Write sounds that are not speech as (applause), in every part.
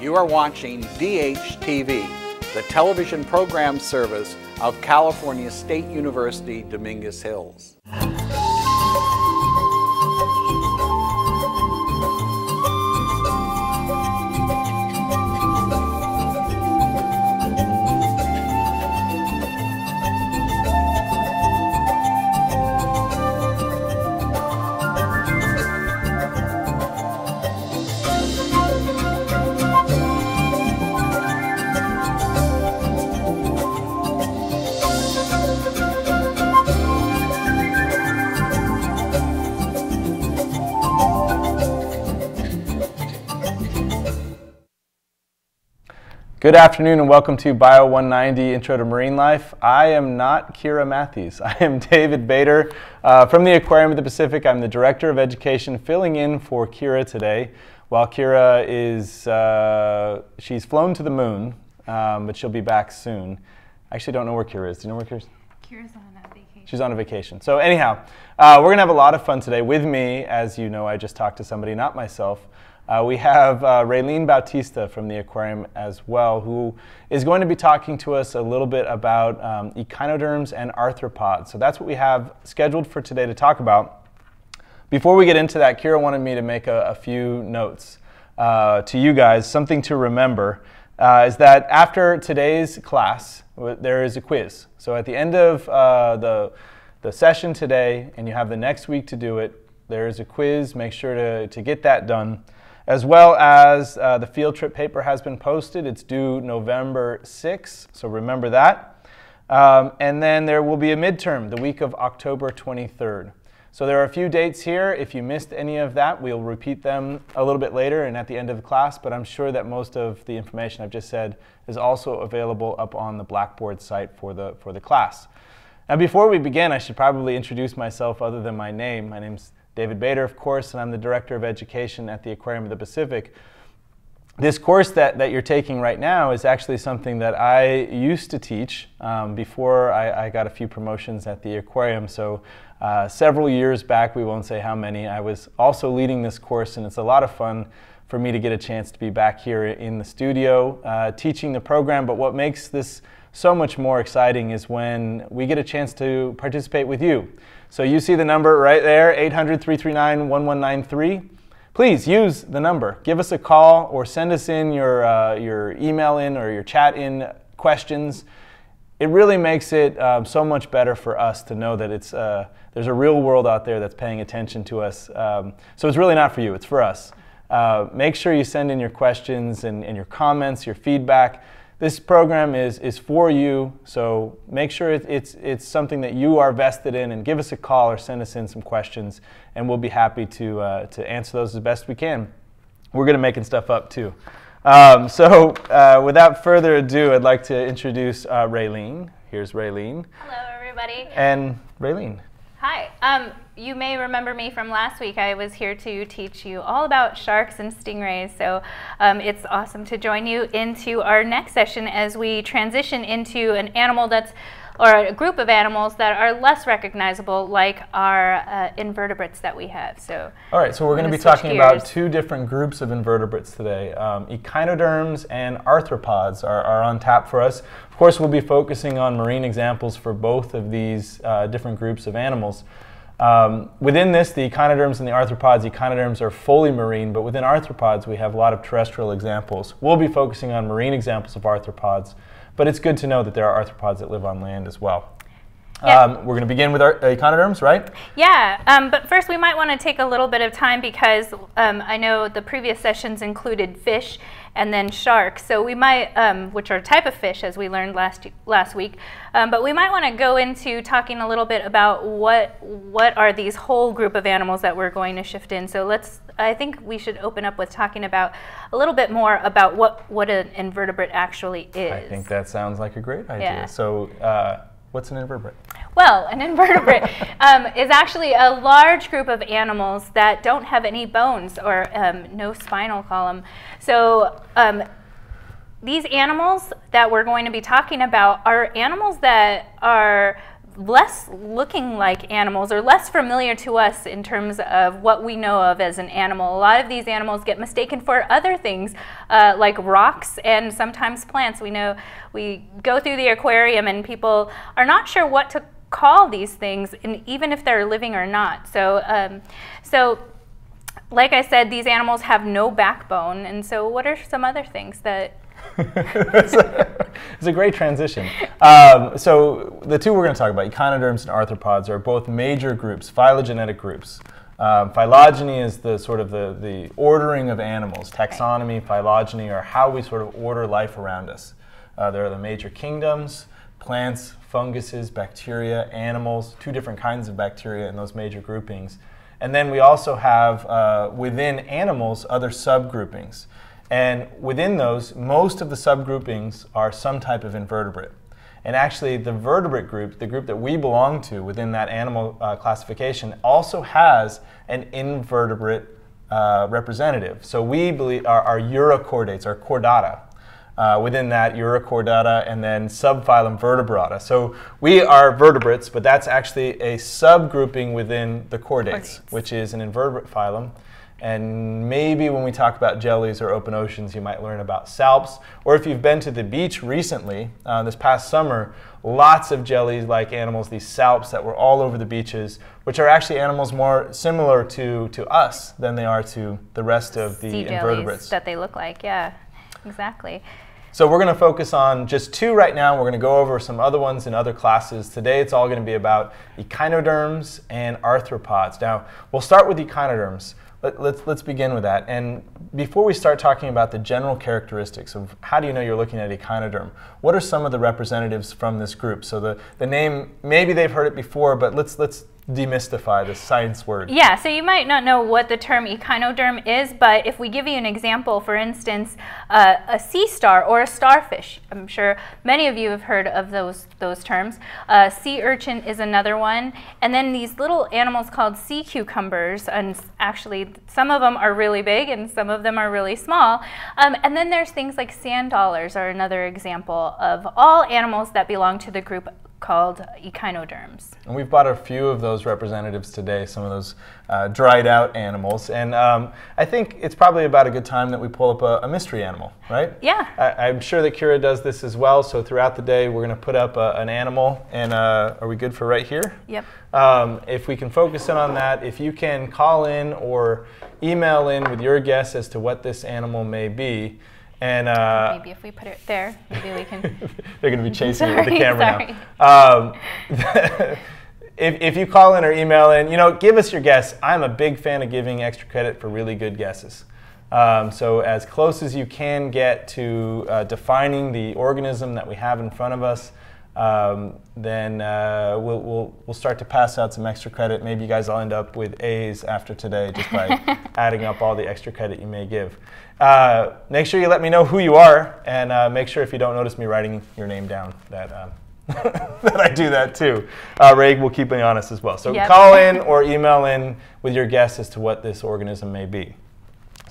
You are watching DHTV, the television program service of California State University, Dominguez Hills. Good afternoon and welcome to Bio 190 Intro to Marine Life. I am not Kira Matthews. (laughs) I am David Bader uh, from the Aquarium of the Pacific. I'm the Director of Education filling in for Kira today. While Kira is, uh, she's flown to the moon, um, but she'll be back soon. I actually don't know where Kira is. Do you know where Kira is? Kira's on a vacation. She's on a vacation. So anyhow, uh, we're gonna have a lot of fun today with me. As you know, I just talked to somebody, not myself. Uh, we have uh, Raelene Bautista from the aquarium as well, who is going to be talking to us a little bit about um, echinoderms and arthropods. So that's what we have scheduled for today to talk about. Before we get into that, Kira wanted me to make a, a few notes uh, to you guys. Something to remember uh, is that after today's class, there is a quiz. So at the end of uh, the, the session today, and you have the next week to do it, there is a quiz. Make sure to, to get that done as well as uh, the field trip paper has been posted. It's due November 6th, so remember that. Um, and then there will be a midterm the week of October 23rd. So there are a few dates here. If you missed any of that, we'll repeat them a little bit later and at the end of the class, but I'm sure that most of the information I've just said is also available up on the Blackboard site for the, for the class. Now before we begin, I should probably introduce myself other than my name. My name's David Bader, of course, and I'm the Director of Education at the Aquarium of the Pacific. This course that, that you're taking right now is actually something that I used to teach um, before I, I, got a few promotions at the aquarium. So uh, several years back, we won't say how many, I was also leading this course, and it's a lot of fun for me to get a chance to be back here in the studio uh, teaching the program. But what makes this so much more exciting is when we get a chance to participate with you. So you see the number right there, 800 339 1193. Please use the number. Give us a call or send us in your, uh, your email in or your chat in questions. It really makes it um, so much better for us to know that it's, uh, there's a real world out there that's paying attention to us. Um, so it's really not for you, it's for us. Uh, make sure you send in your questions and, and your comments, your feedback. This program is, is for you, so make sure it, it's, it's something that you are vested in and give us a call or send us in some questions and we'll be happy to, uh, to answer those as best we can. We're good at making stuff up too. Um, so uh, without further ado, I'd like to introduce uh, Raelene. Here's Raelene. Hello, everybody. And Raelene. Hi. Um, you may remember me from last week. I was here to teach you all about sharks and stingrays. So um, it's awesome to join you into our next session as we transition into an animal that's or a group of animals that are less recognizable, like our uh, invertebrates that we have. So, all right. So we're going to be talking gears. about two different groups of invertebrates today. Um, echinoderms and arthropods are, are, on tap for us. Of course, we'll be focusing on marine examples for both of these uh, different groups of animals. Um, within this, the echinoderms and the arthropods, echinoderms are fully marine, but within arthropods, we have a lot of terrestrial examples. We'll be focusing on marine examples of arthropods. But it's good to know that there are arthropods that live on land as well. Yeah. Um, we're going to begin with our echinoderms, right? Yeah, um, but first we might want to take a little bit of time because um, I know the previous sessions included fish and then sharks. So we might, um, which are a type of fish as we learned last last week, um, but we might want to go into talking a little bit about what what are these whole group of animals that we're going to shift in. So let's I think we should open up with talking about a little bit more about what, what an invertebrate actually is. I think that sounds like a great idea. Yeah. So, uh, what's an invertebrate? Well, an invertebrate (laughs) um, is actually a large group of animals that don't have any bones or um, no spinal column. So, um, these animals that we're going to be talking about are animals that are less looking like animals or less familiar to us in terms of what we know of as an animal. A lot of these animals get mistaken for other things uh, like rocks and sometimes plants. We know we go through the aquarium and people are not sure what to call these things, and even if they're living or not. So, um, so like I said, these animals have no backbone. And so, what are some other things that (laughs) it's, a, it's, a, great transition. Um, so the two we're going to talk about, echinoderms and arthropods, are both major groups, phylogenetic groups. Um, phylogeny is the sort of the, the ordering of animals. Taxonomy, phylogeny are how we sort of order life around us. Uh, there are the major kingdoms, plants, funguses, bacteria, animals, two different kinds of bacteria in those major groupings. And then we also have uh, within animals other subgroupings. And within those, most of the subgroupings are some type of invertebrate. And actually, the vertebrate group, the group that we belong to within that animal uh, classification, also has an invertebrate uh, representative. So we believe our, our urochordates, our chordata, uh, within that urochordata, and then subphylum vertebrata. So we are vertebrates, but that's actually a subgrouping within the chordates, chordates. which is an invertebrate phylum. And maybe when we talk about jellies or open oceans, you might learn about salps. Or if you've been to the beach recently, uh, this past summer, lots of jellies like animals, these salps that were all over the beaches, which are actually animals more similar to, to us than they are to the rest of the sea invertebrates. that they look like, yeah, exactly. So we're going to focus on just two right now. We're going to go over some other ones in other classes. Today it's all going to be about echinoderms and arthropods. Now, we'll start with echinoderms. Let, us let's, let's begin with that. And before we start talking about the general characteristics of how do you know you're looking at echinoderm, what are some of the representatives from this group? So the, the name, maybe they've heard it before, but let's, let's demystify the science word. Yeah, so you might not know what the term echinoderm is, but if we give you an example, for instance, uh, a sea star or a starfish, I'm sure many of you have heard of those, those terms. Uh, sea urchin is another one. And then these little animals called sea cucumbers, and actually some of them are really big and some of them are really small. Um, and then there's things like sand dollars are another example of all animals that belong to the group called echinoderms. And we've bought a few of those representatives today, some of those uh, dried out animals. And um, I think it's probably about a good time that we pull up a, a mystery animal, right? Yeah. I, am sure that Kira does this as well. So throughout the day, we're going to put up a, an animal. And uh, are we good for right here? Yep. Um, if we can focus in on that, if you can call in or email in with your guess as to what this animal may be, and uh, maybe if we put it there, maybe we can. (laughs) they're going to be chasing sorry, with the (laughs) camera sorry. now. Um, (laughs) if, if you call in or email in, you know, give us your guess. I'm a big fan of giving extra credit for really good guesses. Um, so as close as you can get to uh, defining the organism that we have in front of us, um, then uh, we'll, we'll, we'll start to pass out some extra credit. Maybe you guys will end up with A's after today just by (laughs) adding up all the extra credit you may give. Uh, make sure you let me know who you are, and uh, make sure if you don't notice me writing your name down that, um, (laughs) that I do that too. Uh, Ray will keep me honest as well. So yep. call in or email in with your guess as to what this organism may be.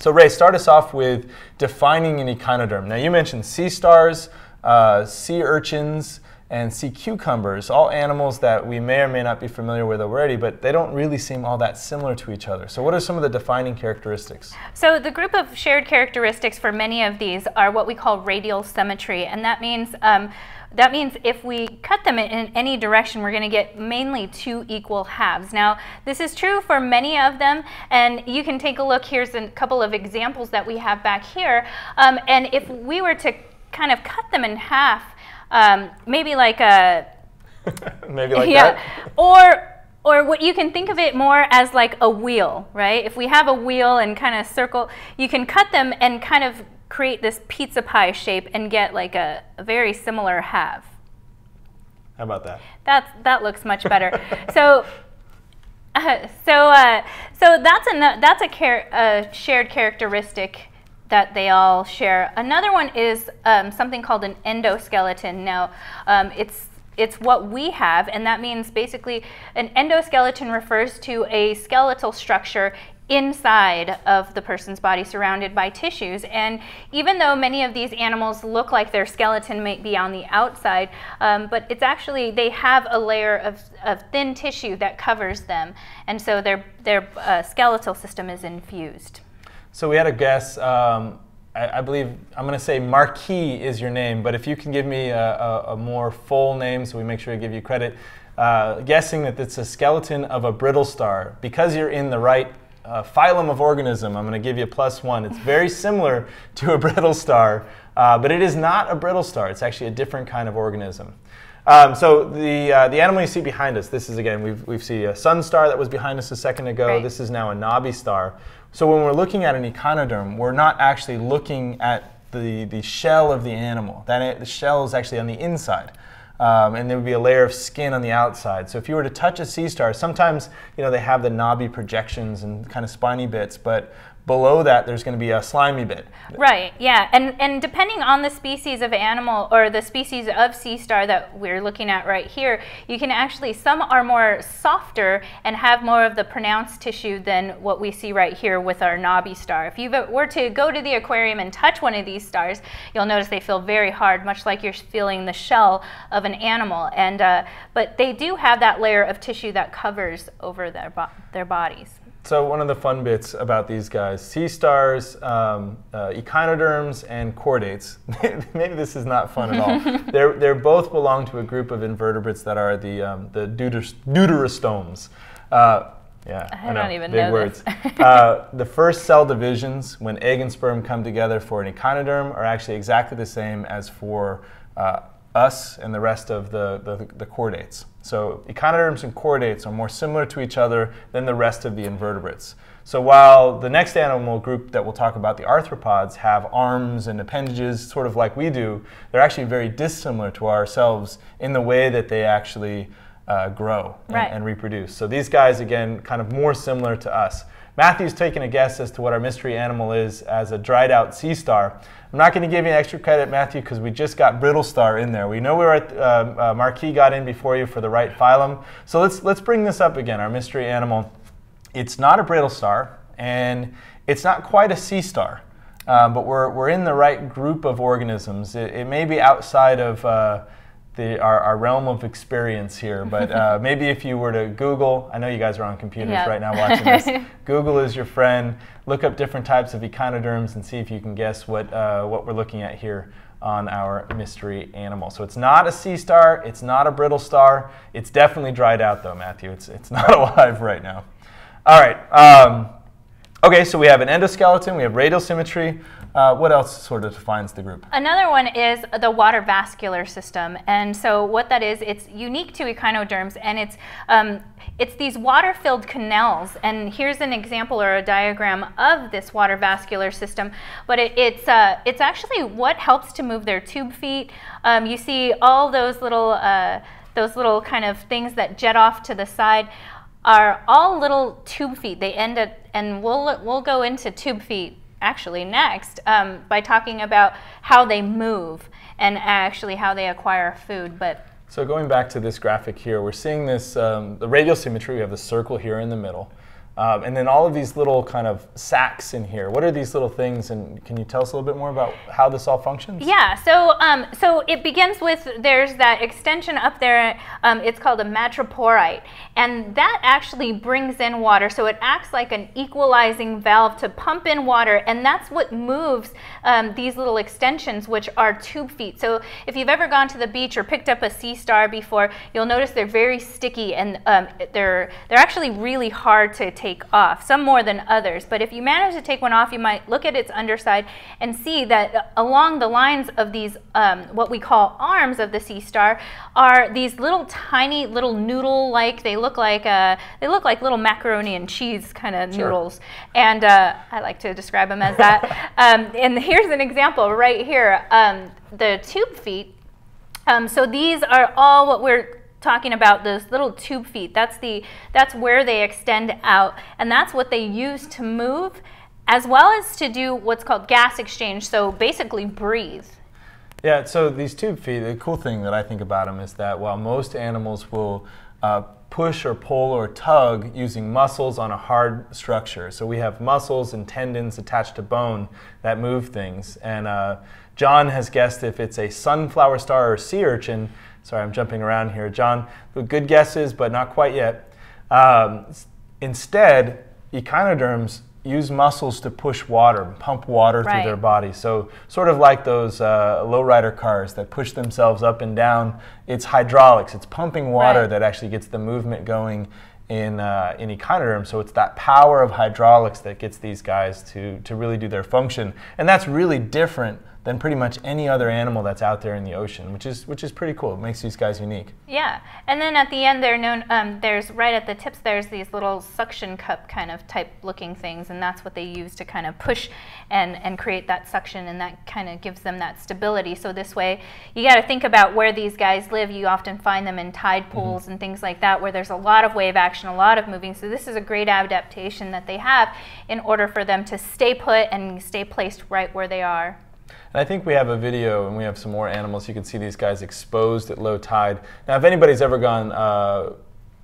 So Ray, start us off with defining an echinoderm. Now you mentioned sea stars, uh, sea urchins, and sea cucumbers, all animals that we may or may not be familiar with already, but they don't really seem all that similar to each other. So what are some of the defining characteristics? So the group of shared characteristics for many of these are what we call radial symmetry, and that means um, that means if we cut them in any direction, we're going to get mainly two equal halves. Now, this is true for many of them, and you can take a look. Here's a couple of examples that we have back here. Um, and if we were to kind of cut them in half, um, maybe like a (laughs) maybe like yeah, that. or or what you can think of it more as like a wheel, right? If we have a wheel and kind of circle, you can cut them and kind of create this pizza pie shape and get like a, a very similar half. How about that? That that looks much better. (laughs) so. Uh, so, uh, so that's a that's a, a shared characteristic that they all share. Another one is um, something called an endoskeleton. Now, um, it's it's what we have, and that means basically an endoskeleton refers to a skeletal structure inside of the person's body surrounded by tissues. And even though many of these animals look like their skeleton might be on the outside, um, but it's actually, they have a layer of, of thin tissue that covers them. And so their, their uh, skeletal system is infused. So we had a guess. Um, I, I, believe I'm going to say Marquis is your name, but if you can give me a, a, a more full name, so we make sure to give you credit. Uh, guessing that it's a skeleton of a brittle star. Because you're in the right uh, phylum of organism, I'm going to give you a plus one. It's very (laughs) similar to a brittle star, uh, but it is not a brittle star. It's actually a different kind of organism. Um, so the, uh, the animal you see behind us, this is again, we've, we've seen a sun star that was behind us a second ago. Right. This is now a knobby star. So when we're looking at an echinoderm, we're not actually looking at the, the shell of the animal. That the shell is actually on the inside um, and there would be a layer of skin on the outside. So if you were to touch a sea star, sometimes you know they have the knobby projections and kind of spiny bits, but below that there's going to be a slimy bit. Right, yeah. And, and depending on the species of animal or the species of sea star that we're looking at right here, you can actually, some are more softer and have more of the pronounced tissue than what we see right here with our knobby star. If you were to go to the aquarium and touch one of these stars, you'll notice they feel very hard, much like you're feeling the shell of an animal. And, uh, but they do have that layer of tissue that covers over their, bo their bodies. So one of the fun bits about these guys, sea stars, um, uh, echinoderms, and chordates. (laughs) Maybe this is not fun at all. (laughs) they're, they're both belong to a group of invertebrates that are the um, the deuterostomes. Uh, yeah, I, I don't know, even big know words. (laughs) uh, the first cell divisions, when egg and sperm come together for an echinoderm, are actually exactly the same as for uh, us and the rest of the, the, the chordates. So echinoderms and chordates are more similar to each other than the rest of the invertebrates. So while the next animal group that we'll talk about, the arthropods, have arms and appendages sort of like we do, they're actually very dissimilar to ourselves in the way that they actually uh, grow and, right. and reproduce. So these guys, again, kind of more similar to us. Matthew's taking a guess as to what our mystery animal is as a dried out sea star. I'm not going to give you extra credit, Matthew, because we just got Brittle Star in there. We know we were at, uh, uh, Marquis got in before you for the right phylum. So let's, let's bring this up again, our mystery animal. It's not a Brittle Star, and it's not quite a sea star, um, but we're, we're in the right group of organisms. It, it may be outside of uh, the, our, our, realm of experience here. But uh, (laughs) maybe if you were to Google, I know you guys are on computers yep. right now watching this. (laughs) Google is your friend. Look up different types of echinoderms and see if you can guess what, uh, what we're looking at here on our mystery animal. So it's not a sea star, it's not a brittle star. It's definitely dried out though, Matthew. It's, it's (laughs) not alive right now. All right. Um, okay, so we have an endoskeleton, we have radial symmetry. Uh, what else sort of defines the group? Another one is the water vascular system. And so what that is, it's unique to echinoderms and it's, um, it's these water-filled canals. And here's an example or a diagram of this water vascular system. But it, it's, uh, it's actually what helps to move their tube feet. Um, you see all those little, uh, those little kind of things that jet off to the side are all little tube feet. They end at, and we'll, we'll go into tube feet actually next um, by talking about how they move and actually how they acquire food. But so going back to this graphic here, we're seeing this um, the radial symmetry. We have the circle here in the middle. Um, and then all of these little kind of sacks in here. What are these little things? And can you tell us a little bit more about how this all functions? Yeah. So um, so it begins with there's that extension up there. Um, it's called a madreporite, and that actually brings in water. So it acts like an equalizing valve to pump in water, and that's what moves um, these little extensions, which are tube feet. So if you've ever gone to the beach or picked up a sea star before, you'll notice they're very sticky and um, they're they're actually really hard to take take off, some more than others. But if you manage to take one off, you might look at its underside and see that along the lines of these, um, what we call arms of the sea star, are these little tiny little noodle-like, they look like, uh, they look like little macaroni and cheese kind of sure. noodles. And uh, I like to describe them as that. (laughs) um, and here's an example right here. Um, the tube feet um, so these are all what we're talking about those little tube feet. That's, the, that's where they extend out, and that's what they use to move, as well as to do what's called gas exchange, so basically breathe. Yeah, so these tube feet, the cool thing that I think about them is that while most animals will uh, push or pull or tug using muscles on a hard structure. So we have muscles and tendons attached to bone that move things. And uh, John has guessed if it's a sunflower star or sea urchin. Sorry, I'm jumping around here. John, good guesses, but not quite yet. Um, instead, echinoderms use muscles to push water, pump water Right. through their body. So sort of like those uh, lowrider cars that push themselves up and down. It's hydraulics. It's pumping water Right. that actually gets the movement going in uh, in echinoderms. So it's that power of hydraulics that gets these guys to to really do their function, and that's really different than pretty much any other animal that's out there in the ocean, which is which is pretty cool. It makes these guys unique. Yeah, and then at the end, they're known. Um, there's right at the tips. There's these little suction cup kind of type looking things, and that's what they use to kind of push and and create that suction, and that kind of gives them that stability. So this way, you got to think about where these guys live. You often find them in tide pools and things like that, where there's a lot of wave action, a lot of moving. So this is a great adaptation that they have in order for them to stay put and stay placed right where they are. And I think we have a video and we have some more animals. You can see these guys exposed at low tide. Now, if anybody's ever gone, uh,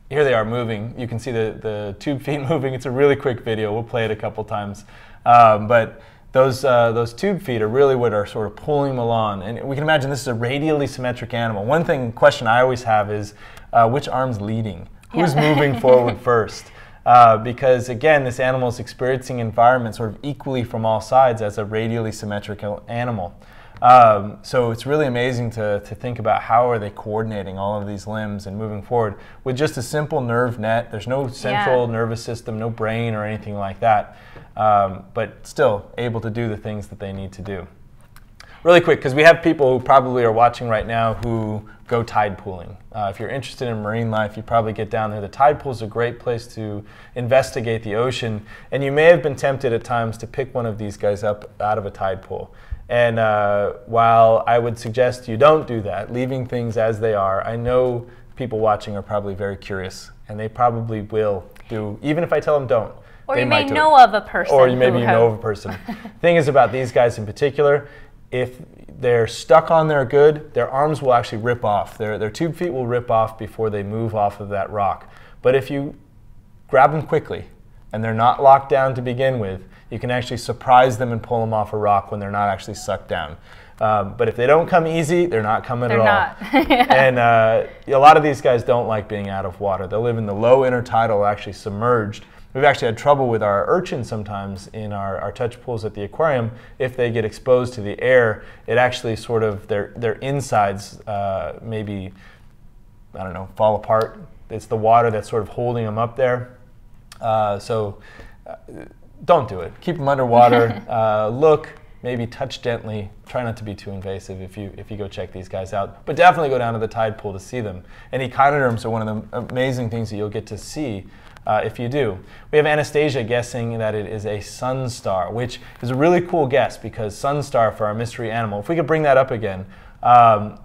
here they are moving. You can see the, the tube feet (laughs) moving. It's a really quick video. We'll play it a couple times. Um, but those, uh, those tube feet are really what are sort of pulling them along. And we can imagine this is a radially symmetric animal. One thing, question I always have is uh, which arm's leading? Who's (laughs) moving forward first? Uh, because again, this animal is experiencing environment sort of equally from all sides as a radially symmetrical animal. Um, so it's really amazing to, to think about how are they coordinating all of these limbs and moving forward with just a simple nerve net. There's no central Yeah. nervous system, no brain or anything like that, um, but still able to do the things that they need to do. Really quick, because we have people who probably are watching right now who go tide pooling. Uh, if you're interested in marine life, you probably get down there. The tide pool is a great place to investigate the ocean, and you may have been tempted at times to pick one of these guys up out of a tide pool. And uh, while I would suggest you don't do that, leaving things as they are, I know people watching are probably very curious, and they probably will do, even if I tell them don't. Or they you may do it know of a person. or you maybe you know of a person. (laughs) Thing is about these guys in particular, if they're stuck on there good, their arms will actually rip off. Their, their tube feet will rip off before they move off of that rock. But if you grab them quickly and they're not locked down to begin with, you can actually surprise them and pull them off a rock when they're not actually sucked down. Um, but if they don't come easy, they're not coming They're at all. (laughs) Yeah. And uh, a lot of these guys don't like being out of water. They live in the low intertidal, actually submerged. We've actually had trouble with our urchins sometimes in our, our touch pools at the aquarium. If they get exposed to the air, it actually sort of, their, their insides uh, maybe, I don't know, fall apart. It's the water that's sort of holding them up there. Uh, so uh, don't do it. Keep them underwater. (laughs) uh, look, maybe touch gently. Try not to be too invasive if you if you go check these guys out. But definitely go down to the tide pool to see them. And echinoderms are one of the amazing things that you'll get to see. Uh, if you do, we have Anastasia guessing that it is a sun star, which is a really cool guess because sun star for our mystery animal. If we could bring that up again, um,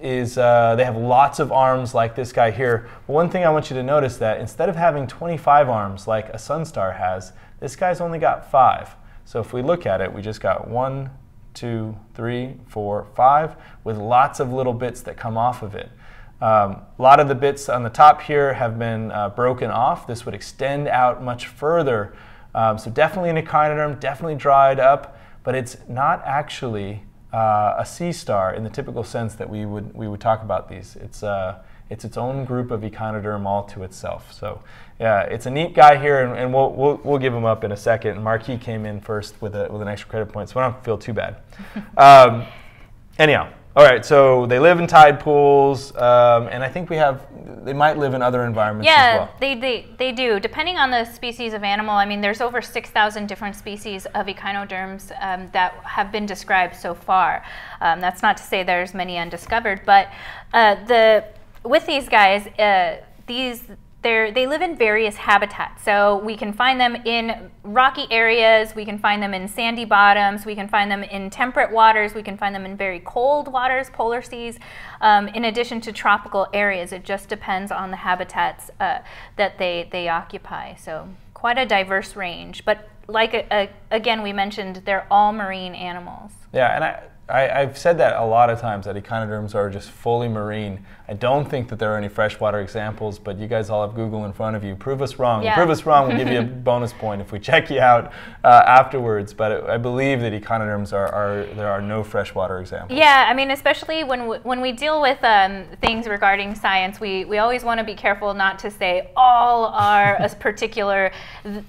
is uh, they have lots of arms like this guy here. But one thing I want you to notice that instead of having 25 arms like a sun star has, this guy's only got five. So if we look at it, we just got one, two, three, four, five, with lots of little bits that come off of it. Um, a lot of the bits on the top here have been uh, broken off. This would extend out much further. Um, so definitely an echinoderm, definitely dried up, but it's not actually uh, a sea star in the typical sense that we would we would talk about these. It's uh, it's its own group of echinoderm all to itself. So yeah, it's a neat guy here, and, and we'll, we'll we'll give him up in a second. Marquis came in first with a with an extra credit point, so I don't feel too bad. (laughs) um, anyhow, all right. So they live in tide pools, um, and I think we have they might live in other environments as Yeah, they, they, they do. Depending on the species of animal, I mean, there's over 6,000 different species of echinoderms um, that have been described so far. Um, that's not to say there's many undiscovered, but uh, the with these guys, uh, these they're, they live in various habitats. So we can find them in rocky areas, we can find them in sandy bottoms, we can find them in temperate waters, we can find them in very cold waters, polar seas, um, in addition to tropical areas. It just depends on the habitats uh, that they, they occupy. So quite a diverse range. But like uh, again, we mentioned, they're all marine animals. Yeah, and I, I, have said that a lot of times that echinoderms are just fully marine. I don't think that there are any freshwater examples, but you guys all have Google in front of you. Prove us wrong. Yeah. Prove us wrong. We'll give you a (laughs) bonus point if we check you out uh, afterwards. But I believe that echinoderms are, are, there are no freshwater examples. Yeah, I mean, especially when we, when we deal with um, things regarding science, we, we always want to be careful not to say all are a particular,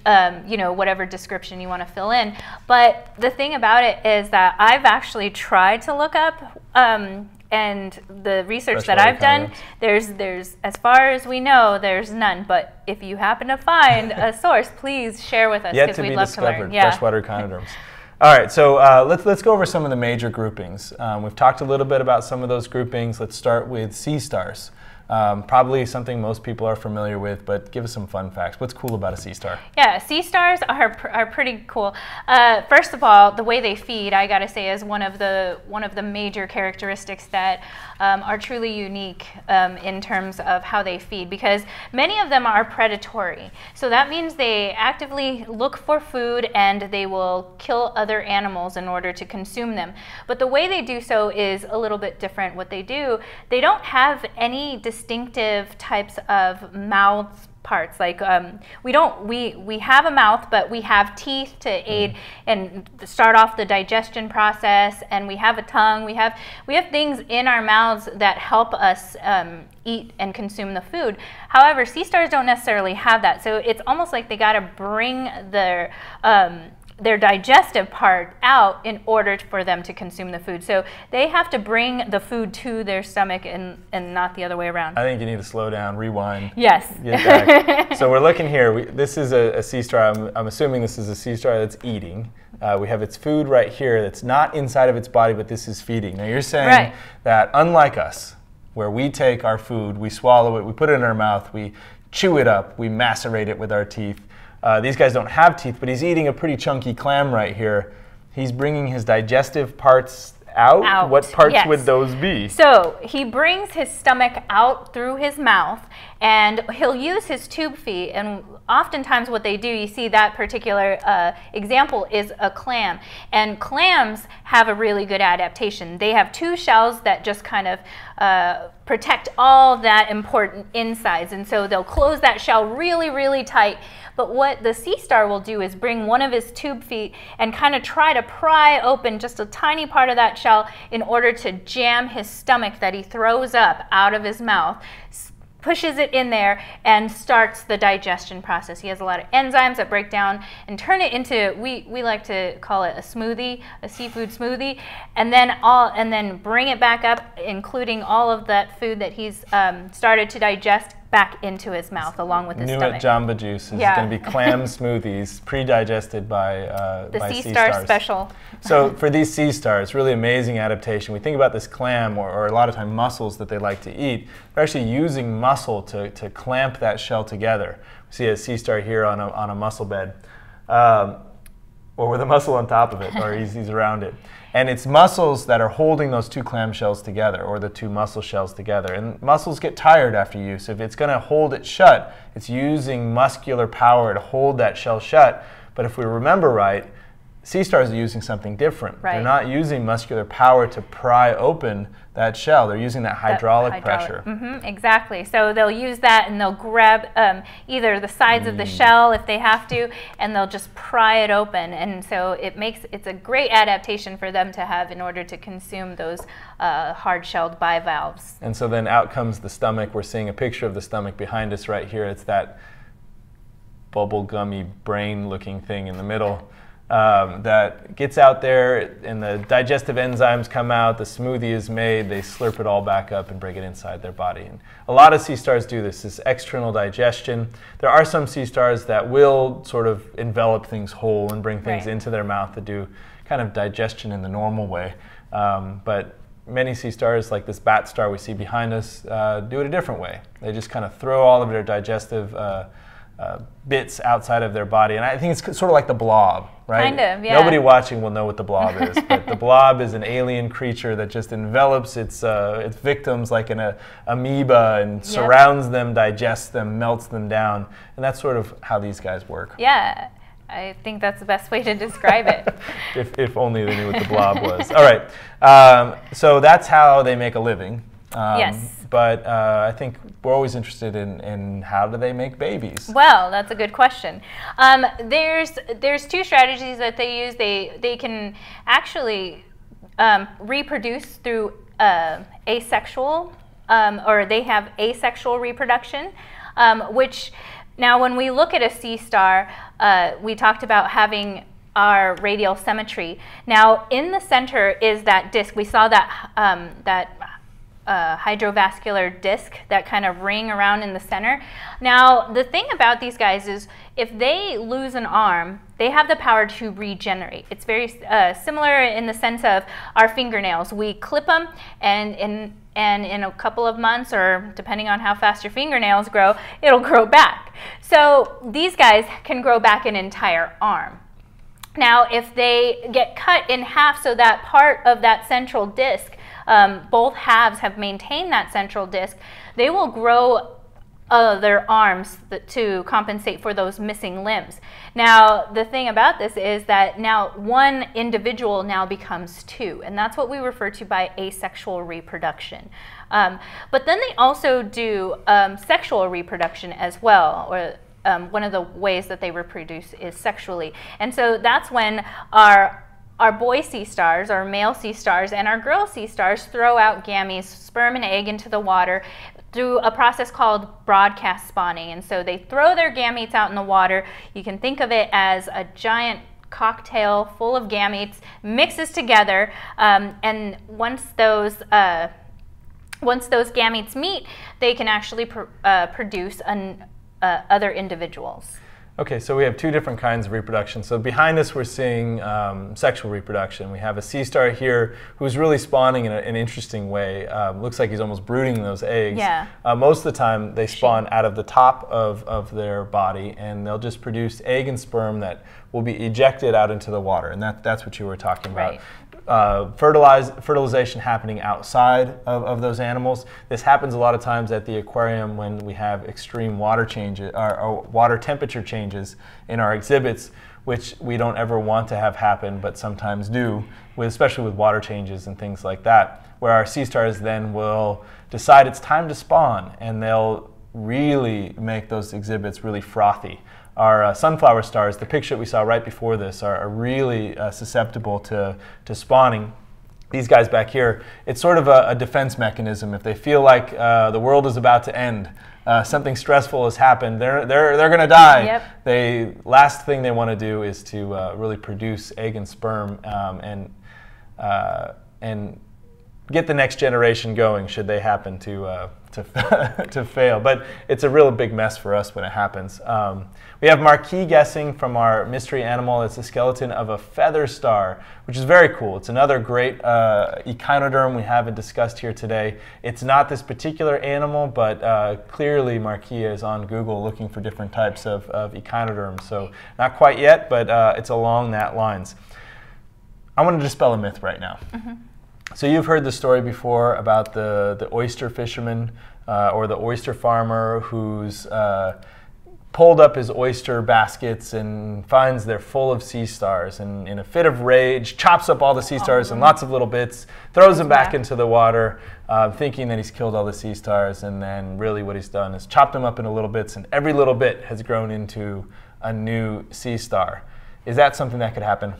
um, you know, whatever description you want to fill in. But the thing about it is that I've actually tried to look up um, and the research that I've done, there's there's as far as we know, there's none. But if you happen to find a (laughs) source, please share with us because we'd be love discovered, to learn. Yeah. Freshwater echinoderms. (laughs) All right, so uh, let's let's go over some of the major groupings. Um, we've talked a little bit about some of those groupings. Let's start with sea stars. Um, probably something most people are familiar with, but give us some fun facts. What's cool about a sea star? Yeah, sea stars are, are pretty cool. Uh, first of all, the way they feed, I gotta say, is one of the one of the major characteristics that um, are truly unique um, in terms of how they feed. Because many of them are predatory, so that means they actively look for food and they will kill other animals in order to consume them. But the way they do so is a little bit different. What they do, they don't have any distinctive types of mouths parts. Like um, we don't we we have a mouth but we have teeth to aid mm. and start off the digestion process and we have a tongue. We have we have things in our mouths that help us um, eat and consume the food. However sea stars don't necessarily have that. So it's almost like they got to bring their um, their digestive part out in order for them to consume the food. So they have to bring the food to their stomach and, and not the other way around. I think you need to slow down, rewind. Yes. (laughs) so we're looking here. We, this is a, a sea star. I'm, I'm, assuming this is a sea star that's eating. Uh, we have its food right here that's not inside of its body, but this is feeding. Now you're saying right. that unlike us, where we take our food, we swallow it, we put it in our mouth, we chew it up, we macerate it with our teeth, uh, these guys don't have teeth, but he's eating a pretty chunky clam right here. He's bringing his digestive parts out. out. What parts yes. would those be? So he brings his stomach out through his mouth and he'll use his tube feet. And oftentimes, what they do, you see that particular uh, example is a clam. And clams have a really good adaptation. They have two shells that just kind of uh, protect all that important insides. And so they'll close that shell really, really tight but what the sea star will do is bring one of his tube feet and kind of try to pry open just a tiny part of that shell in order to jam his stomach that he throws up out of his mouth pushes it in there and starts the digestion process. He has a lot of enzymes that break down and turn it into we, we like to call it a smoothie, a seafood smoothie, and then all and then bring it back up, including all of that food that he's um, started to digest back into his mouth along with his New stomach. at Jamba Juice is yeah. going to be clam (laughs) smoothies pre-digested by uh, the by sea, sea star stars. special. so (laughs) for these sea stars, really amazing adaptation. We think about this clam or, or, a lot of time mussels that they like to eat. They're actually using muscle to, to clamp that shell together. We see a sea star here on a, on a mussel bed. Um, or with a (laughs) mussel on top of it, or he's, he's around it. And it's muscles that are holding those two clam shells together or the two muscle shells together. And muscles get tired after use. If it's going to hold it shut, it's using muscular power to hold that shell shut. But if we remember right, sea stars are using something different. Right. They're not using muscular power to pry open that shell. They're using that hydraulic, that hydraulic. pressure. Mm-hmm, exactly. So they'll use that and they'll grab um, either the sides mm. of the mm. shell if they have to, and they'll just pry it open. And so it makes it's a great adaptation for them to have in order to consume those uh, hard-shelled bivalves. And so then out comes the stomach. We're seeing a picture of the stomach behind us right here. It's that bubble gummy brain-looking thing in the middle um, that gets out there and the digestive enzymes come out, the smoothie is made, they slurp it all back up and bring it inside their body. And a lot of sea stars do this, this external digestion. There are some sea stars that will sort of envelop things whole and bring things right. into their mouth to do kind of digestion in the normal way. Um, but many sea stars, like this bat star we see behind us, uh, do it a different way. They just kind of throw all of their digestive uh, uh, bits outside of their body. And I think it's sort of like the blob, right? Kind of, yeah. Nobody watching will know what the blob is, but the blob is an alien creature that just envelops its, uh, its victims like an uh, amoeba and yep. surrounds them, digests them, melts them down. And that's sort of how these guys work. Yeah. I think that's the best way to describe it. (laughs) if, if only they knew what the blob was. All right. Um, so that's how they make a living. Um, Yes. But uh, I think we're always interested in, in how do they make babies? Well, that's a good question. Um, there's there's two strategies that they use. They they can actually um, reproduce through uh, asexual, um, or they have asexual reproduction, um, which now when we look at a sea star, uh, we talked about having our radial symmetry. Now in the center is that disk. We saw that um, that hydrovascular disc, that kind of ring around in the center. Now, the thing about these guys is if they lose an arm, they have the power to regenerate. It's very uh, similar in the sense of our fingernails. We clip them, and in and in a couple of months, or depending on how fast your fingernails grow, it'll grow back. So these guys can grow back an entire arm. Now, if they get cut in half so that part of that central disc, um, both halves have maintained that central disc, they will grow their arms to compensate for those missing limbs. Now, the thing about this is that now one individual now becomes two, and that's what we refer to by asexual reproduction. Um, but then they also do um, sexual reproduction as well, or um, one of the ways that they reproduce is sexually. And so that's when our our boy sea stars, our male sea stars, and our girl sea stars throw out gametes, sperm and egg into the water through a process called broadcast spawning. And so they throw their gametes out in the water. You can think of it as a giant cocktail full of gametes mixes together, um, and once those uh, once those gametes meet, they can actually pr- uh, produce an, uh, other individuals. Okay, so we have two different kinds of reproduction. So behind us, we're seeing um, sexual reproduction. We have a sea star here who's really spawning in a, an interesting way. Um, looks like he's almost brooding those eggs. Yeah. Uh, most of the time, they spawn out of the top of, of their body, and they'll just produce egg and sperm that will be ejected out into the water. And that, that's what you were talking about. Right. Uh, fertilization happening outside of, of those animals. This happens a lot of times at the aquarium when we have extreme water changes or, or water temperature changes in our exhibits, which we don't ever want to have happen, but sometimes do, with, especially with water changes and things like that, where our sea stars then will decide it's time to spawn and they'll really make those exhibits really frothy. Our uh, sunflower stars, the picture that we saw right before this, are, are really uh, susceptible to, to spawning. These guys back here, it's sort of a, a defense mechanism. If they feel like uh, the world is about to end, uh, something stressful has happened, they're, they're, they're going to die. Yep. They last thing they want to do is to uh, really produce egg and sperm um, and uh, and get the next generation going should they happen to uh, (laughs) to, to fail. But it's a real big mess for us when it happens. Um, we have Marquis guessing from our mystery animal. It's a skeleton of a feather star, which is very cool. It's another great uh, echinoderm we haven't discussed here today. It's not this particular animal, but uh, clearly Marquis is on Google looking for different types of, of echinoderms. So not quite yet, but uh, it's along that lines. I want to dispel a myth right now. So you've heard the story before about the, the oyster fisherman uh, or the oyster farmer who's uh, pulled up his oyster baskets and finds they're full of sea stars and in a fit of rage chops up all the sea stars in lots of little bits, throws them back Yeah. into the water, uh, thinking that he's killed all the sea stars, and then really what he's done is chopped them up into little bits, and every little bit has grown into a new sea star. Is that something that could happen?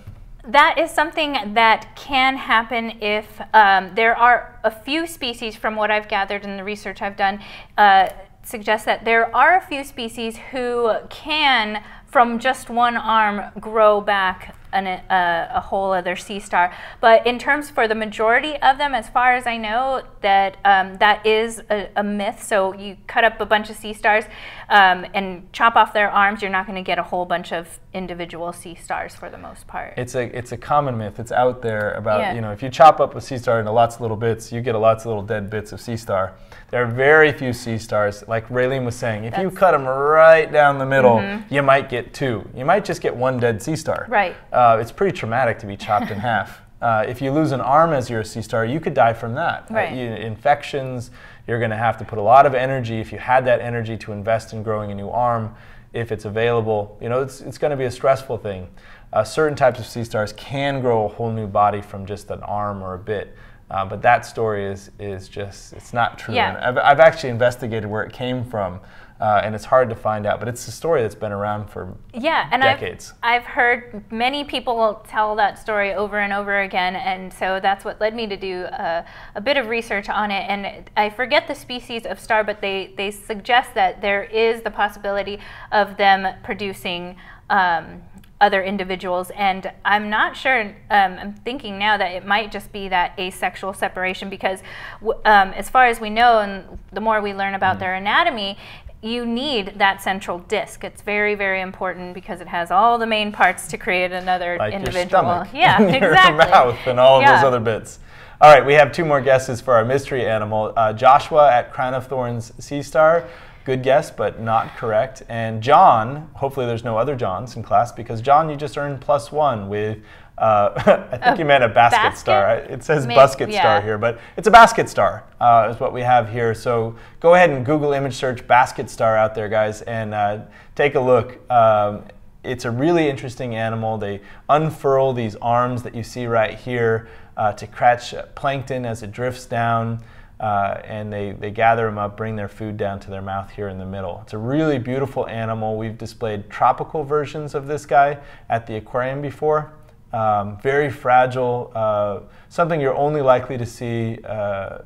That is something that can happen if um, there are a few species, from what I've gathered in the research I've done, uh, suggest that there are a few species who can, from just one arm, grow back an, a, a whole other sea star. But in terms for the majority of them, as far as I know, that um, that is a, a myth. So you cut up a bunch of sea stars um, and chop off their arms, you're not going to get a whole bunch of individual sea stars for the most part. It's a it's a common myth. It's out there about Yeah. you know if you chop up a sea star into lots of little bits, you get a lots of little dead bits of sea star. There are very few sea stars. Like Raelene was saying, if you cut them right down the middle, you might get two. You might just get one dead sea star. Right. Uh, it's pretty traumatic to be chopped in (laughs) half. Uh, if you lose an arm as you're a sea star, you could die from that. Uh, Right. you- infections. You're going to have to put a lot of energy. If you had that energy to invest in growing a new arm, if it's available. You know, it's, it's going to be a stressful thing. Uh, certain types of sea stars can grow a whole new body from just an arm or a bit. Uh, but that story is, is just, it's not true. Yeah. I've, I've actually investigated where it came from, uh, and it's hard to find out. But it's a story that's been around for Yeah, and decades. I've, I've heard many people tell that story over and over again, and so that's what led me to do a, a bit of research on it. And I forget the species of star, but they, they suggest that there is the possibility of them producing. Um, other individuals, and I'm not sure. Um, I'm thinking now that it might just be that asexual separation because, w- um, as far as we know, and the more we learn about their anatomy, you need that central disc. It's very, very important because it has all the main parts to create another like your individual. stomach, (laughs) yeah, and (laughs) your exactly. mouth, and all of Yeah. those other bits. All right, we have two more guesses for our mystery animal. Uh, Joshua at Crown of Thorns Sea Star. Good guess, but not correct. And John, hopefully there's no other Johns in class because John, you just earned plus one with, uh, (laughs) I think you meant a basket, basket? star. It says basket yeah. star here, but it's a basket star uh, is what we have here. So go ahead and Google image search basket star out there, guys, and uh, take a look. Um, it's a really interesting animal. They unfurl these arms that you see right here uh, to catch plankton as it drifts down. Uh, and they, they gather them up, bring their food down to their mouth here in the middle. It's a really beautiful animal. We've displayed tropical versions of this guy at the aquarium before. Um, very fragile, uh, something you're only likely to see uh,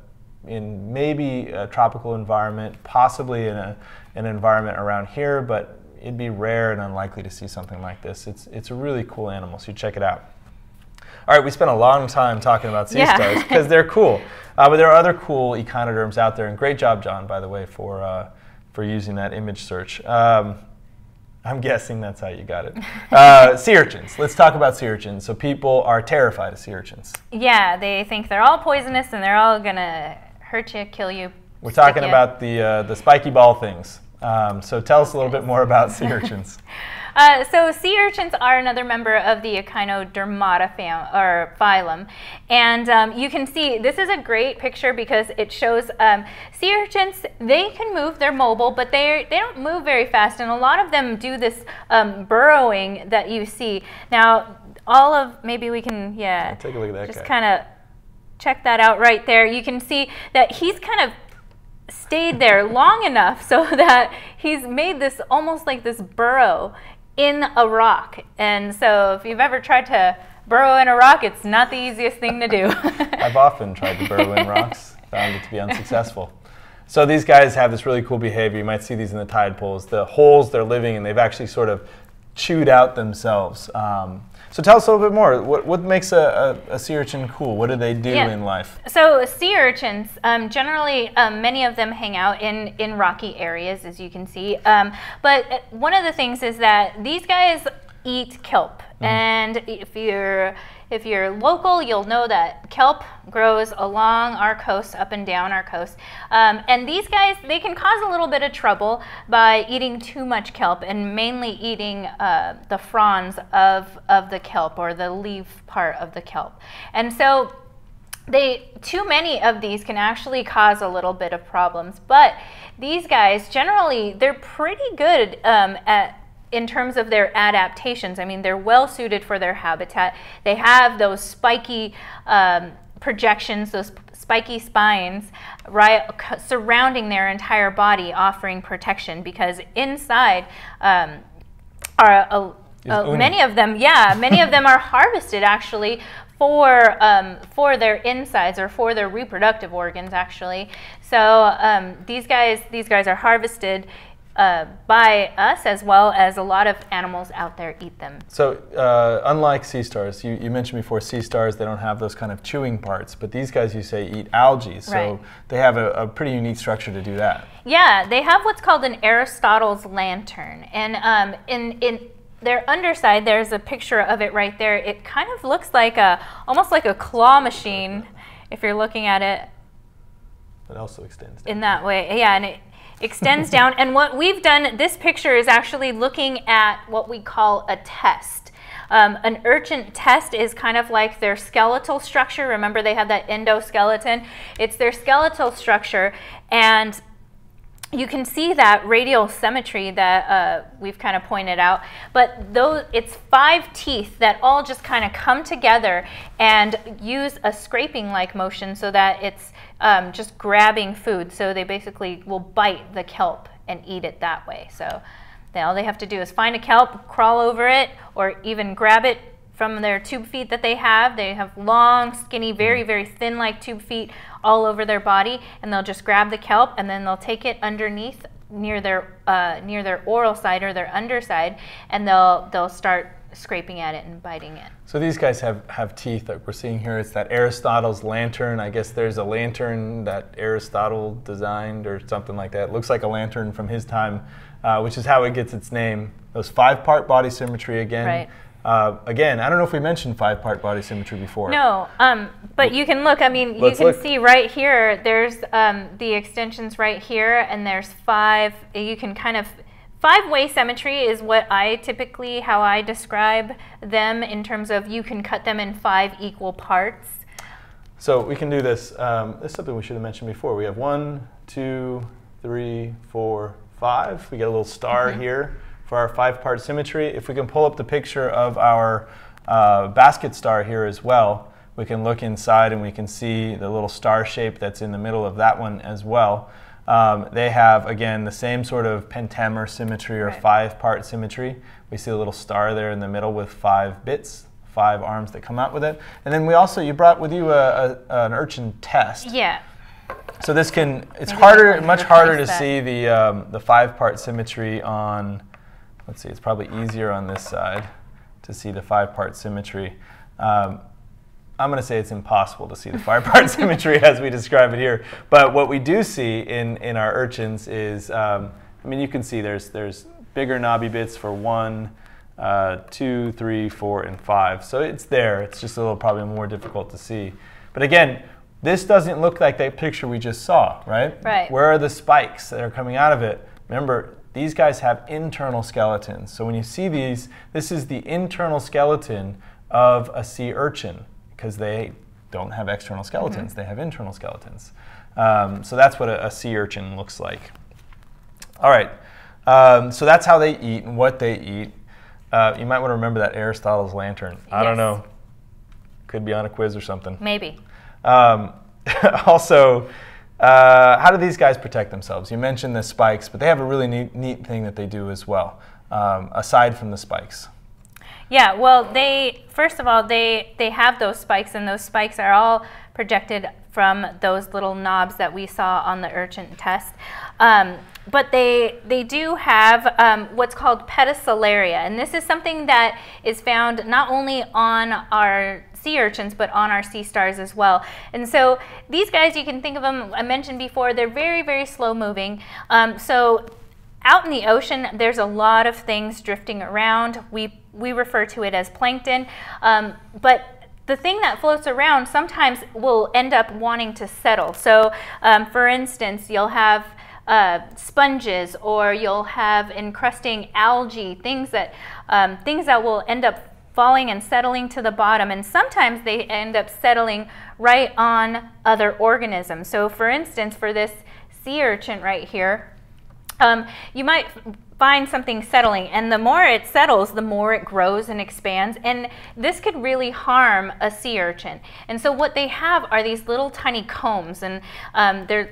in maybe a tropical environment, possibly in a, an environment around here, but it'd be rare and unlikely to see something like this. It's, it's a really cool animal, so check it out. All right, we spent a long time talking about sea Yeah. stars because they're cool. (laughs) Uh, but there are other cool echinoderms out there, and great job, John, by the way, for, uh, for using that image search. Um, I'm guessing that's how you got it. (laughs) Uh, sea urchins. Let's talk about sea urchins. So people are terrified of sea urchins. Yeah, they think they're all poisonous and they're all gonna hurt you, kill you. We're talking ya. about the, uh, the spiky ball things. Um, so tell us a little bit more about sea (laughs) urchins. Uh, so sea urchins are another member of the Echinodermata fam- or phylum, and um, you can see this is a great picture because it shows um, sea urchins. They can move; they're mobile, but they they don't move very fast, and a lot of them do this um, burrowing that you see. Now, all of maybe we can yeah Take a look at that just kind of check that out right there. You can see that he's kind of stayed there long enough so (laughs) that he's made this almost like this burrow in a rock. And so if you've ever tried to burrow in a rock, it's not the easiest thing to do. (laughs) I've often tried to burrow in rocks, (laughs) found it to be unsuccessful. So these guys have this really cool behavior. You might see these in the tide pools. The holes they're living in, they've actually sort of chewed out themselves. Um, so tell us a little bit more. What, what makes a, a, a sea urchin cool? What do they do Yeah. in life? So sea urchins, um, generally, um, many of them hang out in, in rocky areas, as you can see. Um, but uh, one of the things is that these guys eat kelp, and if you're if you're local, you'll know that kelp grows along our coast, up and down our coast. Um, and these guys, they can cause a little bit of trouble by eating too much kelp and mainly eating uh, the fronds of, of the kelp or the leaf part of the kelp. And so they too many of these can actually cause a little bit of problems but these guys generally they're pretty good um, at in terms of their adaptations i mean they're well suited for their habitat. They have those spiky um, projections those spiky spines right surrounding their entire body offering protection because inside um, are a, uh, many of them yeah many of them are (laughs) harvested actually for um, for their insides or for their reproductive organs actually. So um, these guys these guys are harvested uh, by us as well as a lot of animals out there eat them So, uh, unlike sea stars, you, you mentioned before sea stars, they don't have those kind of chewing parts, but these guys you say eat algae, so Right. they have a, a pretty unique structure to do that. Yeah, they have what's called an Aristotle's lantern, and um, in in their underside, there's a picture of it right there. It kind of looks like a almost like a claw machine, if you're looking at it It also extends. in that way. Yeah, and it extends down. And what we've done, this picture is actually looking at what we call a test. Um, an urchin test is kind of like their skeletal structure. Remember, they have that endoskeleton. It's their skeletal structure, and you can see that radial symmetry that uh, we've kind of pointed out, but those, it's five teeth that all just kind of come together and use a scraping-like motion so that it's um, just grabbing food. So they basically will bite the kelp and eat it that way. So they, all they have to do is find a kelp, crawl over it, or even grab it from their tube feet that they have. They have long, skinny, very, mm-hmm. very thin like tube feet all over their body, and they'll just grab the kelp and then they'll take it underneath near their uh, near their oral side or their underside, and they'll they'll start scraping at it and biting it. So these guys have, have teeth like we're seeing here. It's that Aristotle's lantern. I guess there's a lantern that Aristotle designed or something like that. It looks like a lantern from his time, uh, which is how it gets its name. Those five part body symmetry again. Right. Uh, again, I don't know if we mentioned five-part body symmetry before. No, um, but you can look. I mean, Let's you can look. see right here. There's um, the extensions right here, and there's five. You can kind of five-way symmetry is what I typically how I describe them in terms of you can cut them in five equal parts. So we can do this. Um, this is something we should have mentioned before. We have one, two, three, four, five. We get a little star mm -hmm. here for our five-part symmetry. If we can pull up the picture of our uh, basket star here as well, we can look inside and we can see the little star shape that's in the middle of that one as well. Um, they have, again, the same sort of pentamer symmetry or right. five-part symmetry. We see a little star there in the middle with five bits, five arms that come out with it. And then we also, you brought with you a, a, an urchin test. Yeah. So this can, it's Maybe harder, much harder to that. see the, um, the five-part symmetry on let's see, it's probably easier on this side to see the five-part symmetry. Um, I'm going to say it's impossible to see the five-part symmetry (laughs) as we describe it here. But what we do see in, in our urchins is, um, I mean, you can see there's, there's bigger knobby bits for one, uh, two, three, four, and five. So it's there. It's just a little probably more difficult to see. But again, this doesn't look like that picture we just saw, right? Right. Where are the spikes that are coming out of it? Remember, these guys have internal skeletons. So when you see these, this is the internal skeleton of a sea urchin because they don't have external skeletons, mm-hmm. they have internal skeletons. Um, so that's what a, a, sea urchin looks like. All right, um, so that's how they eat and what they eat. Uh, you might want to remember that Aristotle's lantern. I yes. don't know. Could be on a quiz or something. Maybe. Um, (laughs) also, uh, how do these guys protect themselves? You mentioned the spikes, but they have a really neat, neat thing that they do as well, um, aside from the spikes. Yeah, well, they first of all they they have those spikes, and those spikes are all projected from those little knobs that we saw on the urchin test. Um, but they they do have um, what's called pedicellaria, and this is something that is found not only on our sea urchins, but on our sea stars as well. And so these guys, you can think of them, I mentioned before, they're very, very slow moving. Um, so out in the ocean, there's a lot of things drifting around. We, we refer to it as plankton. Um, but the thing that floats around sometimes will end up wanting to settle. So, um, for instance, you'll have uh, sponges or you'll have encrusting algae, things that, um, things that will end up falling and settling to the bottom. And sometimes they end up settling right on other organisms. So for instance, for this sea urchin right here, um, you might find something settling and the more it settles the more it grows and expands and this could really harm a sea urchin and so what they have are these little tiny combs and um, they're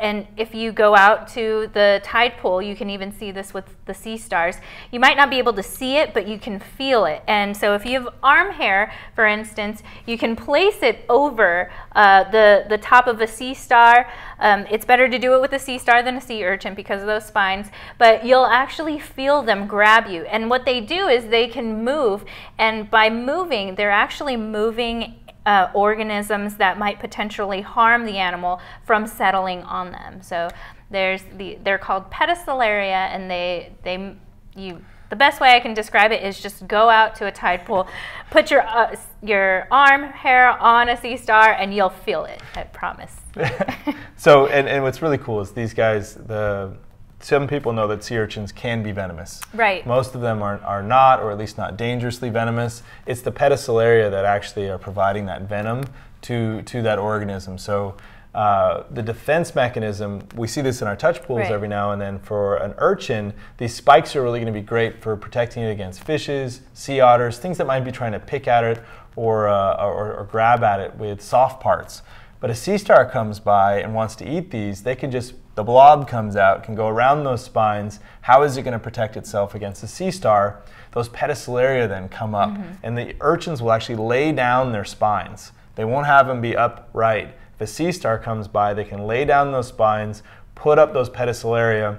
and if you go out to the tide pool, you can even see this with the sea stars. You might not be able to see it, but you can feel it. And so if you have arm hair, for instance, you can place it over uh, the, the top of a sea star. Um, it's better to do it with a sea star than a sea urchin because of those spines, but you'll actually feel them grab you. And what they do is they can move, and by moving, they're actually moving uh, organisms that might potentially harm the animal from settling on them. So there's the they're called pedicellaria, and they they you the best way I can describe it is just go out to a tide pool, put your uh, your arm hair on a sea star, and you'll feel it. I promise. (laughs) so, and, and what's really cool is these guys, the some people know that sea urchins can be venomous. Right. Most of them are, are not, or at least not dangerously venomous. It's the pedicellaria that actually are providing that venom to, to that organism. So uh, the defense mechanism, we see this in our touch pools Right. every now and then. For an urchin, these spikes are really going to be great for protecting it against fishes, sea otters, things that might be trying to pick at it or, uh, or, or grab at it with soft parts. But a sea star comes by and wants to eat these, they can just, the blob comes out, can go around those spines. How is it going to protect itself against the sea star? Those pedicellaria then come up, and the urchins will actually lay down their spines. They won't have them be upright. If a sea star comes by, they can lay down those spines, put up those pedicellaria,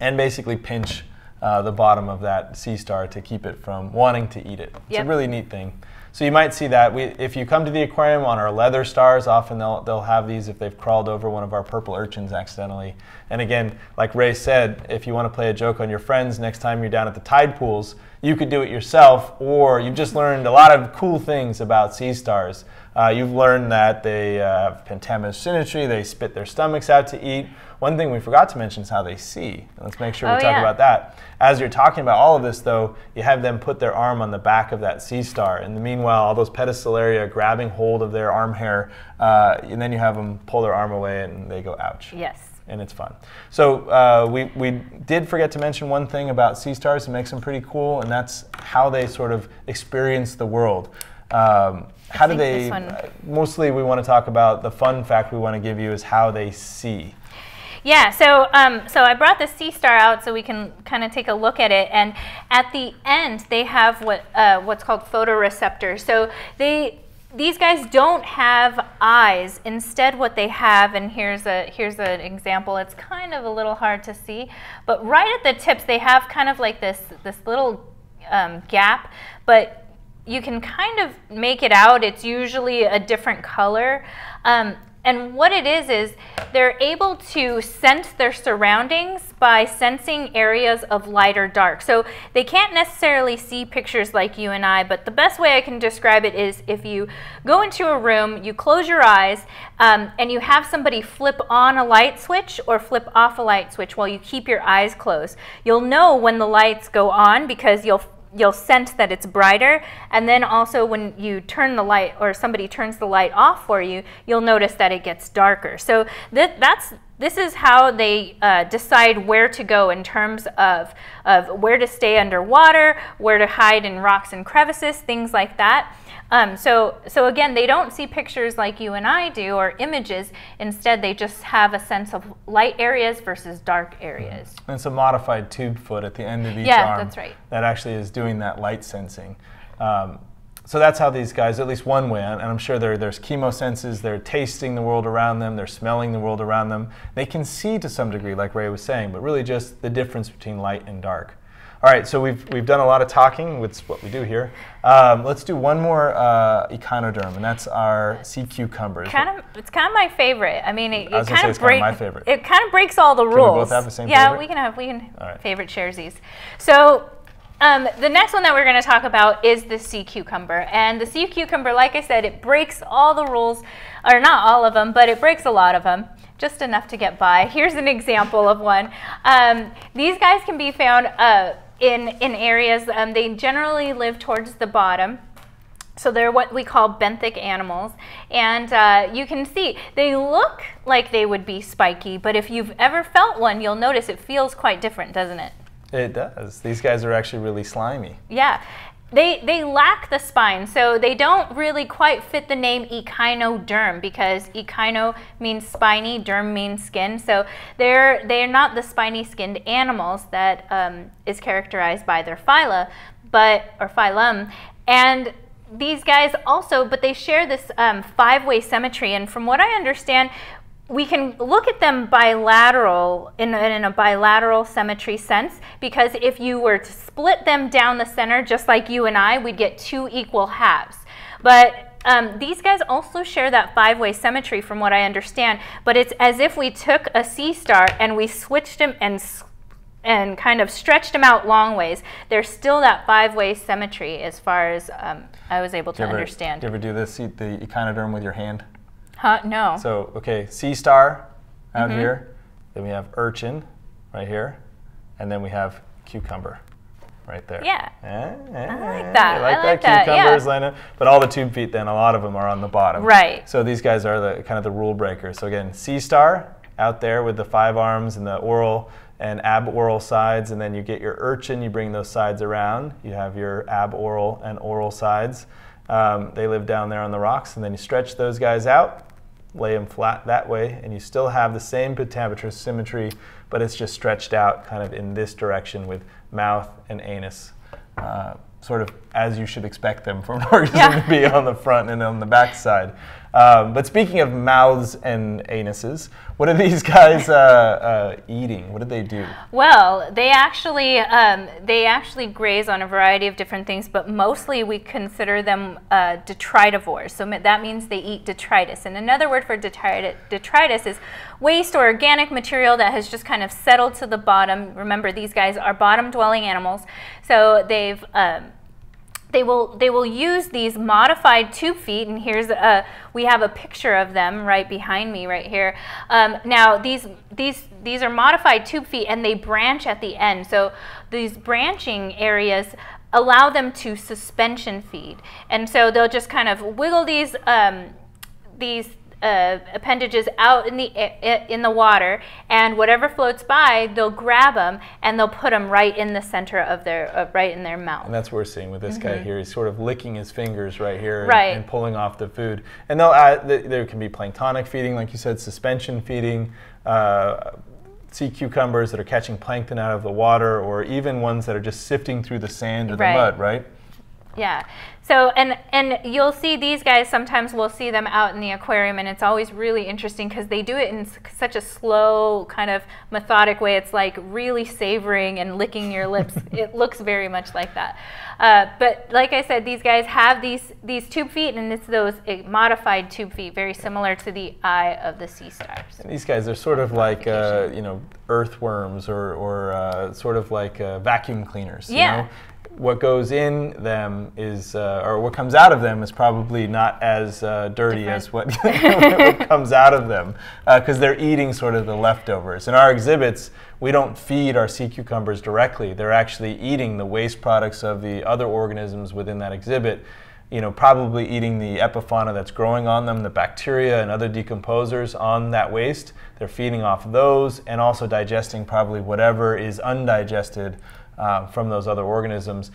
and basically pinch uh, the bottom of that sea star to keep it from wanting to eat it. It's Yep. a really neat thing. So you might see that we, if you come to the aquarium on our leather stars, often they'll, they'll have these if they've crawled over one of our purple urchins accidentally. And again, like Ray said, if you want to play a joke on your friends next time you're down at the tide pools, you could do it yourself, or you've just learned a lot of cool things about sea stars. Uh, you've learned that they uh, have pentamous symmetry, they spit their stomachs out to eat. One thing we forgot to mention is how they see. Let's make sure we Oh, talk yeah. about that. As you're talking about all of this, though, you have them put their arm on the back of that sea star. In the meanwhile, all those pedicellaria grabbing hold of their arm hair, uh, and then you have them pull their arm away and they go, ouch Yes. And it's fun. So uh, we, we did forget to mention one thing about sea stars that makes them pretty cool, and that's how they sort of experience the world. Um, how do they? uh, Mostly, we want to talk about the fun fact we want to give you is how they see. Yeah, so um, so I brought the sea star out so we can kind of take a look at it, and at the end they have what uh, what's called photoreceptors. So they these guys don't have eyes. Instead, what they have, and here's a here's an example. It's kind of a little hard to see, but right at the tips they have kind of like this this little um, gap, but you can kind of make it out. It's usually a different color. Um, and what it is, is they're able to sense their surroundings by sensing areas of light or dark. So they can't necessarily see pictures like you and I, but the best way I can describe it is if you go into a room, you close your eyes, um, and you have somebody flip on a light switch or flip off a light switch while you keep your eyes closed. You'll know when the lights go on because you'll you'll sense that it's brighter. And then also when you turn the light or somebody turns the light off for you you'll notice that it gets darker. So th- that's this is how they uh, decide where to go in terms of, of where to stay underwater where to hide in rocks and crevices things like that um, so, so again, they don't see pictures like you and I do or images. Instead, they just have a sense of light areas versus dark areas. And it's a modified tube foot at the end of each Yeah, arm. that's right. That actually is doing that light sensing. Um, so that's how these guys, at least one way, and I'm sure there, there's chemosenses, they're tasting the world around them, they're smelling the world around them. They can see to some degree, like Ray was saying, but really just the difference between light and dark. All right, so we've, we've done a lot of talking, which is what we do here. Um, let's do one more uh, echinoderm, and that's our sea cucumbers. Kind of, it's kind of my favorite. I mean, it, I it kind of breaks. my favorite. It kind of breaks all the we rules. both have the same yeah, favorite? we can have we can right. favorite sharesies. So. Um, the next one that we're going to talk about is the sea cucumber. And the sea cucumber, like I said, it breaks all the rules, or not all of them, but it breaks a lot of them, just enough to get by. Here's an example of one. Um, these guys can be found uh, in, in areas, um, they generally live towards the bottom. So they're what we call benthic animals. And uh, you can see they look like they would be spiky, but if you've ever felt one, you'll notice it feels quite different, doesn't it? It does. These guys are actually really slimy. Yeah. They, they lack the spine, so they don't really quite fit the name echinoderm because echino means spiny, derm means skin. So they're they're not the spiny skinned animals that um, is characterized by their phyla, but or phylum. And these guys also, but they share this um, five way symmetry. And from what I understand, we can look at them bilateral in, in a bilateral symmetry sense because if you were to split them down the center just like you and I, we'd get two equal halves. But um, these guys also share that five-way symmetry from what I understand, but it's as if we took a sea star and we switched them and and kind of stretched them out long ways. There's still that five-way symmetry as far as um, I was able to Do ever, understand. Do you ever do this, eat the echinoderm with your hand? Huh? No. So, okay, sea star out Mm-hmm. here. Then we have urchin right here. And then we have cucumber right there. Yeah. Eh, eh, I like that. you like I like that, yeah. cucumbers, Lena? But all the tube feet, then a lot of them are on the bottom. Right. So these guys are the kind of the rule breakers. So again, sea star out there with the five arms and the oral and aboral sides, and then you get your urchin. You bring those sides around. You have your aboral and oral sides. Um, they live down there on the rocks, and then you stretch those guys out, lay them flat that way, and you still have the same pentameter symmetry, but it's just stretched out kind of in this direction with mouth and anus. Uh, sort of as you should expect them for an (laughs) organism Yeah. to be on the front and on the back side. Um, but speaking of mouths and anuses, what are (laughs) these guys uh, uh, eating? What do they do? Well, they actually um, they actually graze on a variety of different things, but mostly we consider them uh, detritivores. So that means they eat detritus. And another word for detritus, detritus is waste or organic material that has just kind of settled to the bottom. Remember, these guys are bottom-dwelling animals, so they've um, they will they will use these modified tube feet and here's a we have a picture of them right behind me right here. Um, now these these these are modified tube feet and they branch at the end. So these branching areas allow them to suspension feed. And so they'll just kind of wiggle these um, these uh, appendages out in the in the water, and whatever floats by, they'll grab them and they'll put them right in the center of their uh, right in their mouth. And that's what we're seeing with this guy here. He's sort of licking his fingers right here and, Mm-hmm. Right. and pulling off the food. And they'll add, there can be planktonic feeding, like you said, suspension feeding, uh, sea cucumbers that are catching plankton out of the water, or even ones that are just sifting through the sand or the mud, right? Yeah. So and and you'll see these guys sometimes we'll see them out in the aquarium and it's always really interesting because they do it in such a slow kind of methodic way. It's like really savoring and licking your lips. (laughs) it looks very much like that. Uh, but like I said, these guys have these these tube feet and it's those uh, modified tube feet, very similar to the eye of the sea stars. And these guys are sort of like, uh, you know, earthworms or, or uh, sort of like uh, vacuum cleaners. you Yeah. know? What goes in them is, uh, or what comes out of them is probably not as uh, dirty as what, (laughs) what comes out of them because they're eating sort of the leftovers. In our exhibits, we don't feed our sea cucumbers directly. They're actually eating the waste products of the other organisms within that exhibit you know, probably eating the epifauna that's growing on them, the bacteria and other decomposers on that waste. They're feeding off those and also digesting probably whatever is undigested uh, from those other organisms.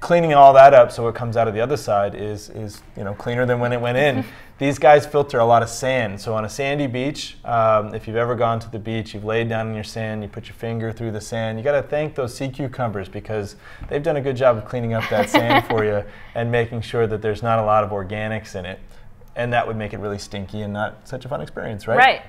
Cleaning all that up so it comes out of the other side is, is you know, cleaner than when it went in. (laughs) These guys filter a lot of sand. So on a sandy beach, um, if you've ever gone to the beach, you've laid down in your sand, you put your finger through the sand, you got to thank those sea cucumbers because they've done a good job of cleaning up that sand (laughs) for you and making sure that there's not a lot of organics in it. And that would make it really stinky and not such a fun experience, right? Right.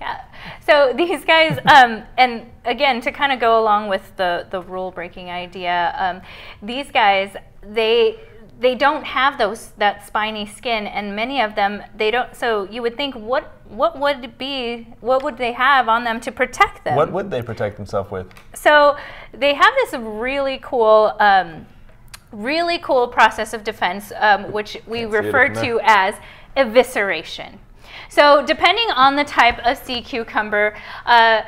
Yeah. So these guys, (laughs) um, and again, to kind of go along with the the rule breaking idea, um, these guys they they don't have those that spiny skin, and many of them they don't. So you would think what what would be what would they have on them to protect them? What would they protect themselves with? So they have this really cool, um, really cool process of defense, um, which we Can't see it refer to as evisceration. So depending on the type of sea cucumber, uh,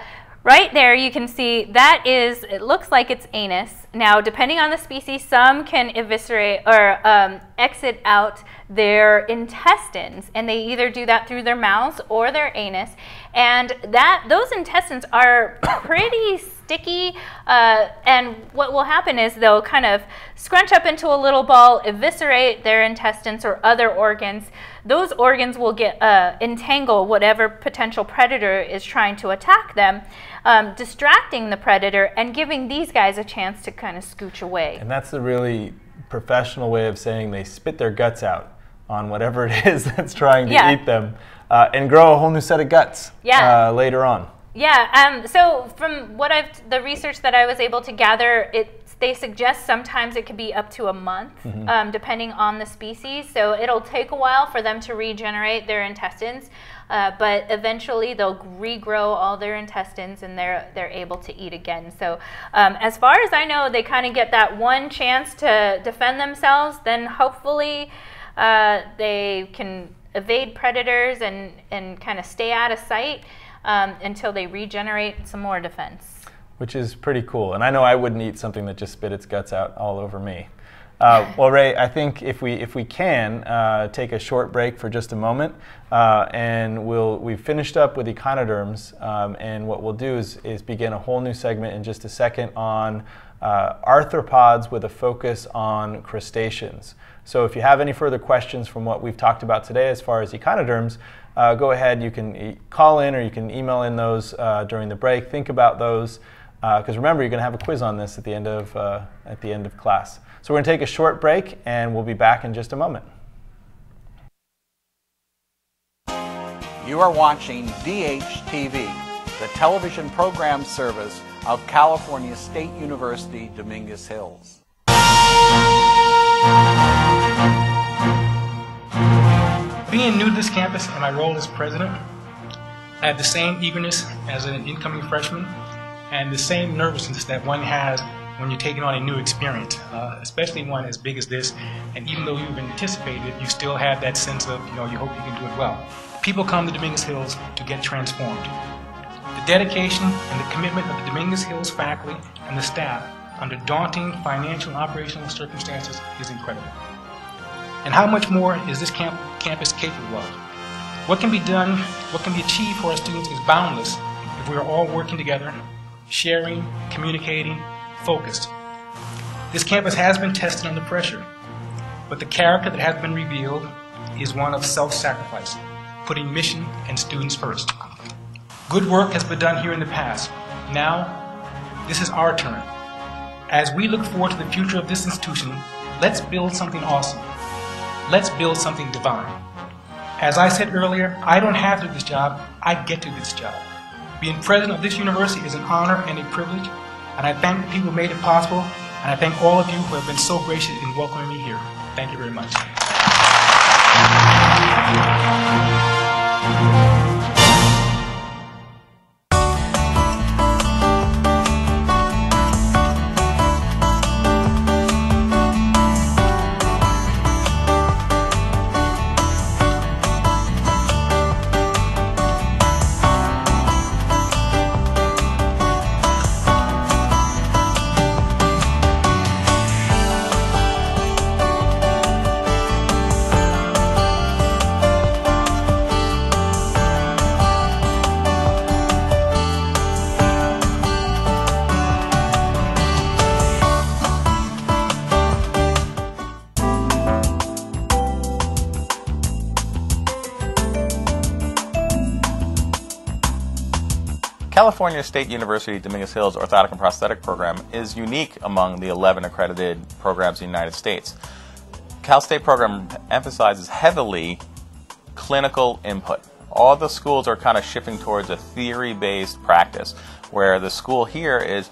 right there you can see that is, it looks like it's anus. Now depending on the species, some can eviscerate or um, exit out their intestines and they either do that through their mouths or their anus and that those intestines are (coughs) pretty sticky uh, and what will happen is they'll kind of scrunch up into a little ball eviscerate their intestines or other organs those organs will get uh, entangle whatever potential predator is trying to attack them um, distracting the predator and giving these guys a chance to kind of scooch away And that's the really professional way of saying they spit their guts out on whatever it is (laughs) that's trying to Yeah. eat them uh, and grow a whole new set of guts Yeah. uh, later on. Yeah. Um, so from what I've the research that I was able to gather, it they suggest sometimes it could be up to a month, um, depending on the species. So it'll take a while for them to regenerate their intestines, uh, but eventually they'll regrow all their intestines and they're they're able to eat again. So um, as far as I know, they kind of get that one chance to defend themselves. Then hopefully uh, they can evade predators and and kind of stay out of sight um, until they regenerate some more defense. which is pretty cool. And I know I wouldn't eat something that just spit its guts out all over me. Uh, (laughs) well, Ray, I think if we if we can uh, take a short break for just a moment, uh, and we'll we've finished up with echinoderms, um, and what we'll do is is begin a whole new segment in just a second on uh, arthropods with a focus on crustaceans. So if you have any further questions from what we've talked about today as far as echinoderms, uh, go ahead. You can e- call in or you can email in those uh, during the break. Think about those because remember you're going to have a quiz on this at the end of at the end of class. So we're going to take a short break and we'll be back in just a moment. You are watching DHTV, the television program service of California State University, Dominguez Hills. Being new to this campus and my role as president, I have the same eagerness as an incoming freshman and the same nervousness that one has when you're taking on a new experience, uh, especially one as big as this. And even though you've anticipated, it, you still have that sense of, you know, you hope you can do it well. People come to Dominguez Hills to get transformed. The dedication and the commitment of the Dominguez Hills faculty and the staff under daunting financial and operational circumstances is incredible. And how much more is this camp- campus capable of? What can be done, what can be achieved for our students is boundless if we are all working together, sharing, communicating, focused. This campus has been tested under pressure, but the character that has been revealed is one of self sacrifice, putting mission and students first. Good work has been done here in the past. Now, this is our turn. As we look forward to the future of this institution, let's build something awesome. Let's build something divine. As I said earlier, I don't have to do this job, I get to do this job. Being president of this university is an honor and a privilege, and I thank the people who made it possible, and I thank all of you who have been so gracious in welcoming me here. Thank you very much. California State University Dominguez Hills Orthotic and Prosthetic Program is unique among the 11 accredited programs in the United States. Cal State program emphasizes heavily clinical input. All the schools are kind of shifting towards a theory-based practice, where the school here is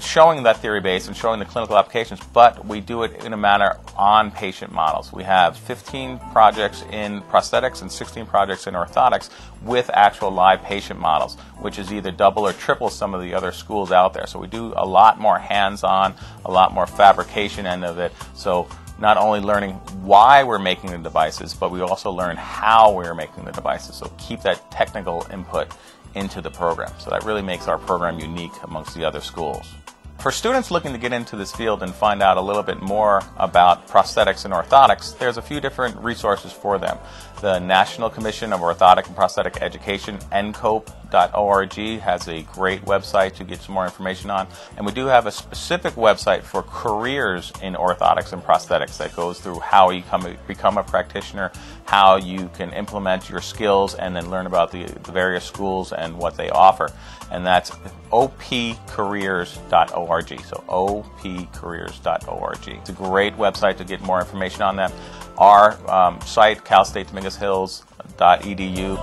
showing that theory base and showing the clinical applications, but we do it in a manner on patient models. We have 15 projects in prosthetics and 16 projects in orthotics with actual live patient models, which is either double or triple some of the other schools out there. So we do a lot more hands on, a lot more fabrication end of it. So not only learning why we're making the devices, but we also learn how we're making the devices. So keep that technical input into the program. So that really makes our program unique amongst the other schools. For students looking to get into this field and find out a little bit more about prosthetics and orthotics, there's a few different resources for them. The National Commission of Orthotic and Prosthetic Education, ncope.org, has a great website to get some more information on. And we do have a specific website for careers in orthotics and prosthetics that goes through how you come, become a practitioner, how you can implement your skills, and then learn about the, the various schools and what they offer. And that's opcareers.org. So opcareers.org. It's a great website to get more information on them. Our um, site, calstatedominguezhills.edu.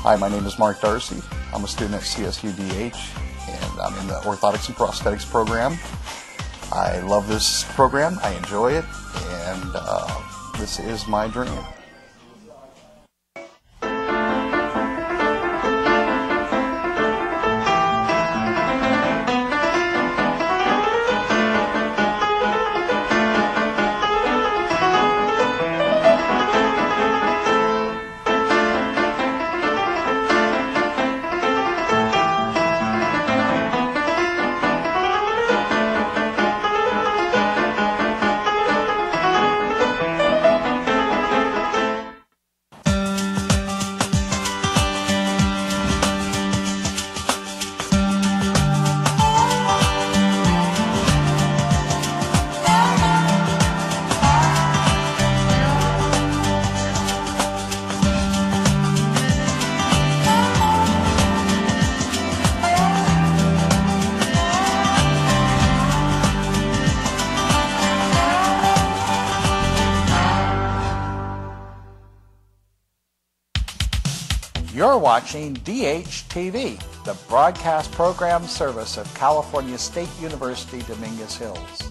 Hi, my name is Mark Darcy. I'm a student at CSUDH, and I'm in the Orthotics and Prosthetics program. I love this program, I enjoy it, and uh, this is my dream. DHTV, the broadcast program service of California State University Dominguez Hills.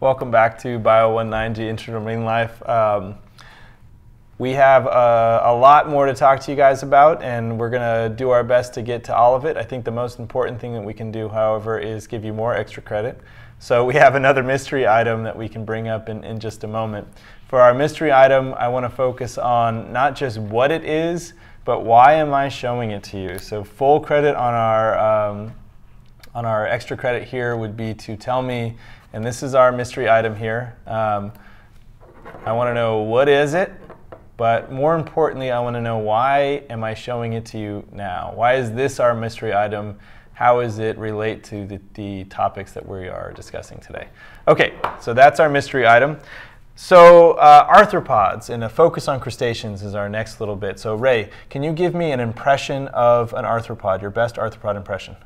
Welcome back to Bio 190 Intro Marine Life. Um, we have a, a, lot more to talk to you guys about, and we're going to do our best to get to all of it. I think the most important thing that we can do, however, is give you more extra credit. So we have another mystery item that we can bring up in, in just a moment. For our mystery item, I want to focus on not just what it is, but why am I showing it to you? So full credit on our um, on our extra credit here would be to tell me and this is our mystery item here. Um, I want to know what is it, but more importantly, I want to know why am I showing it to you now? Why is this our mystery item? How does it relate to the, the topics that we are discussing today? Okay, so that's our mystery item. So uh, arthropods and a focus on crustaceans is our next little bit. So Ray, can you give me an impression of an arthropod, your best arthropod impression?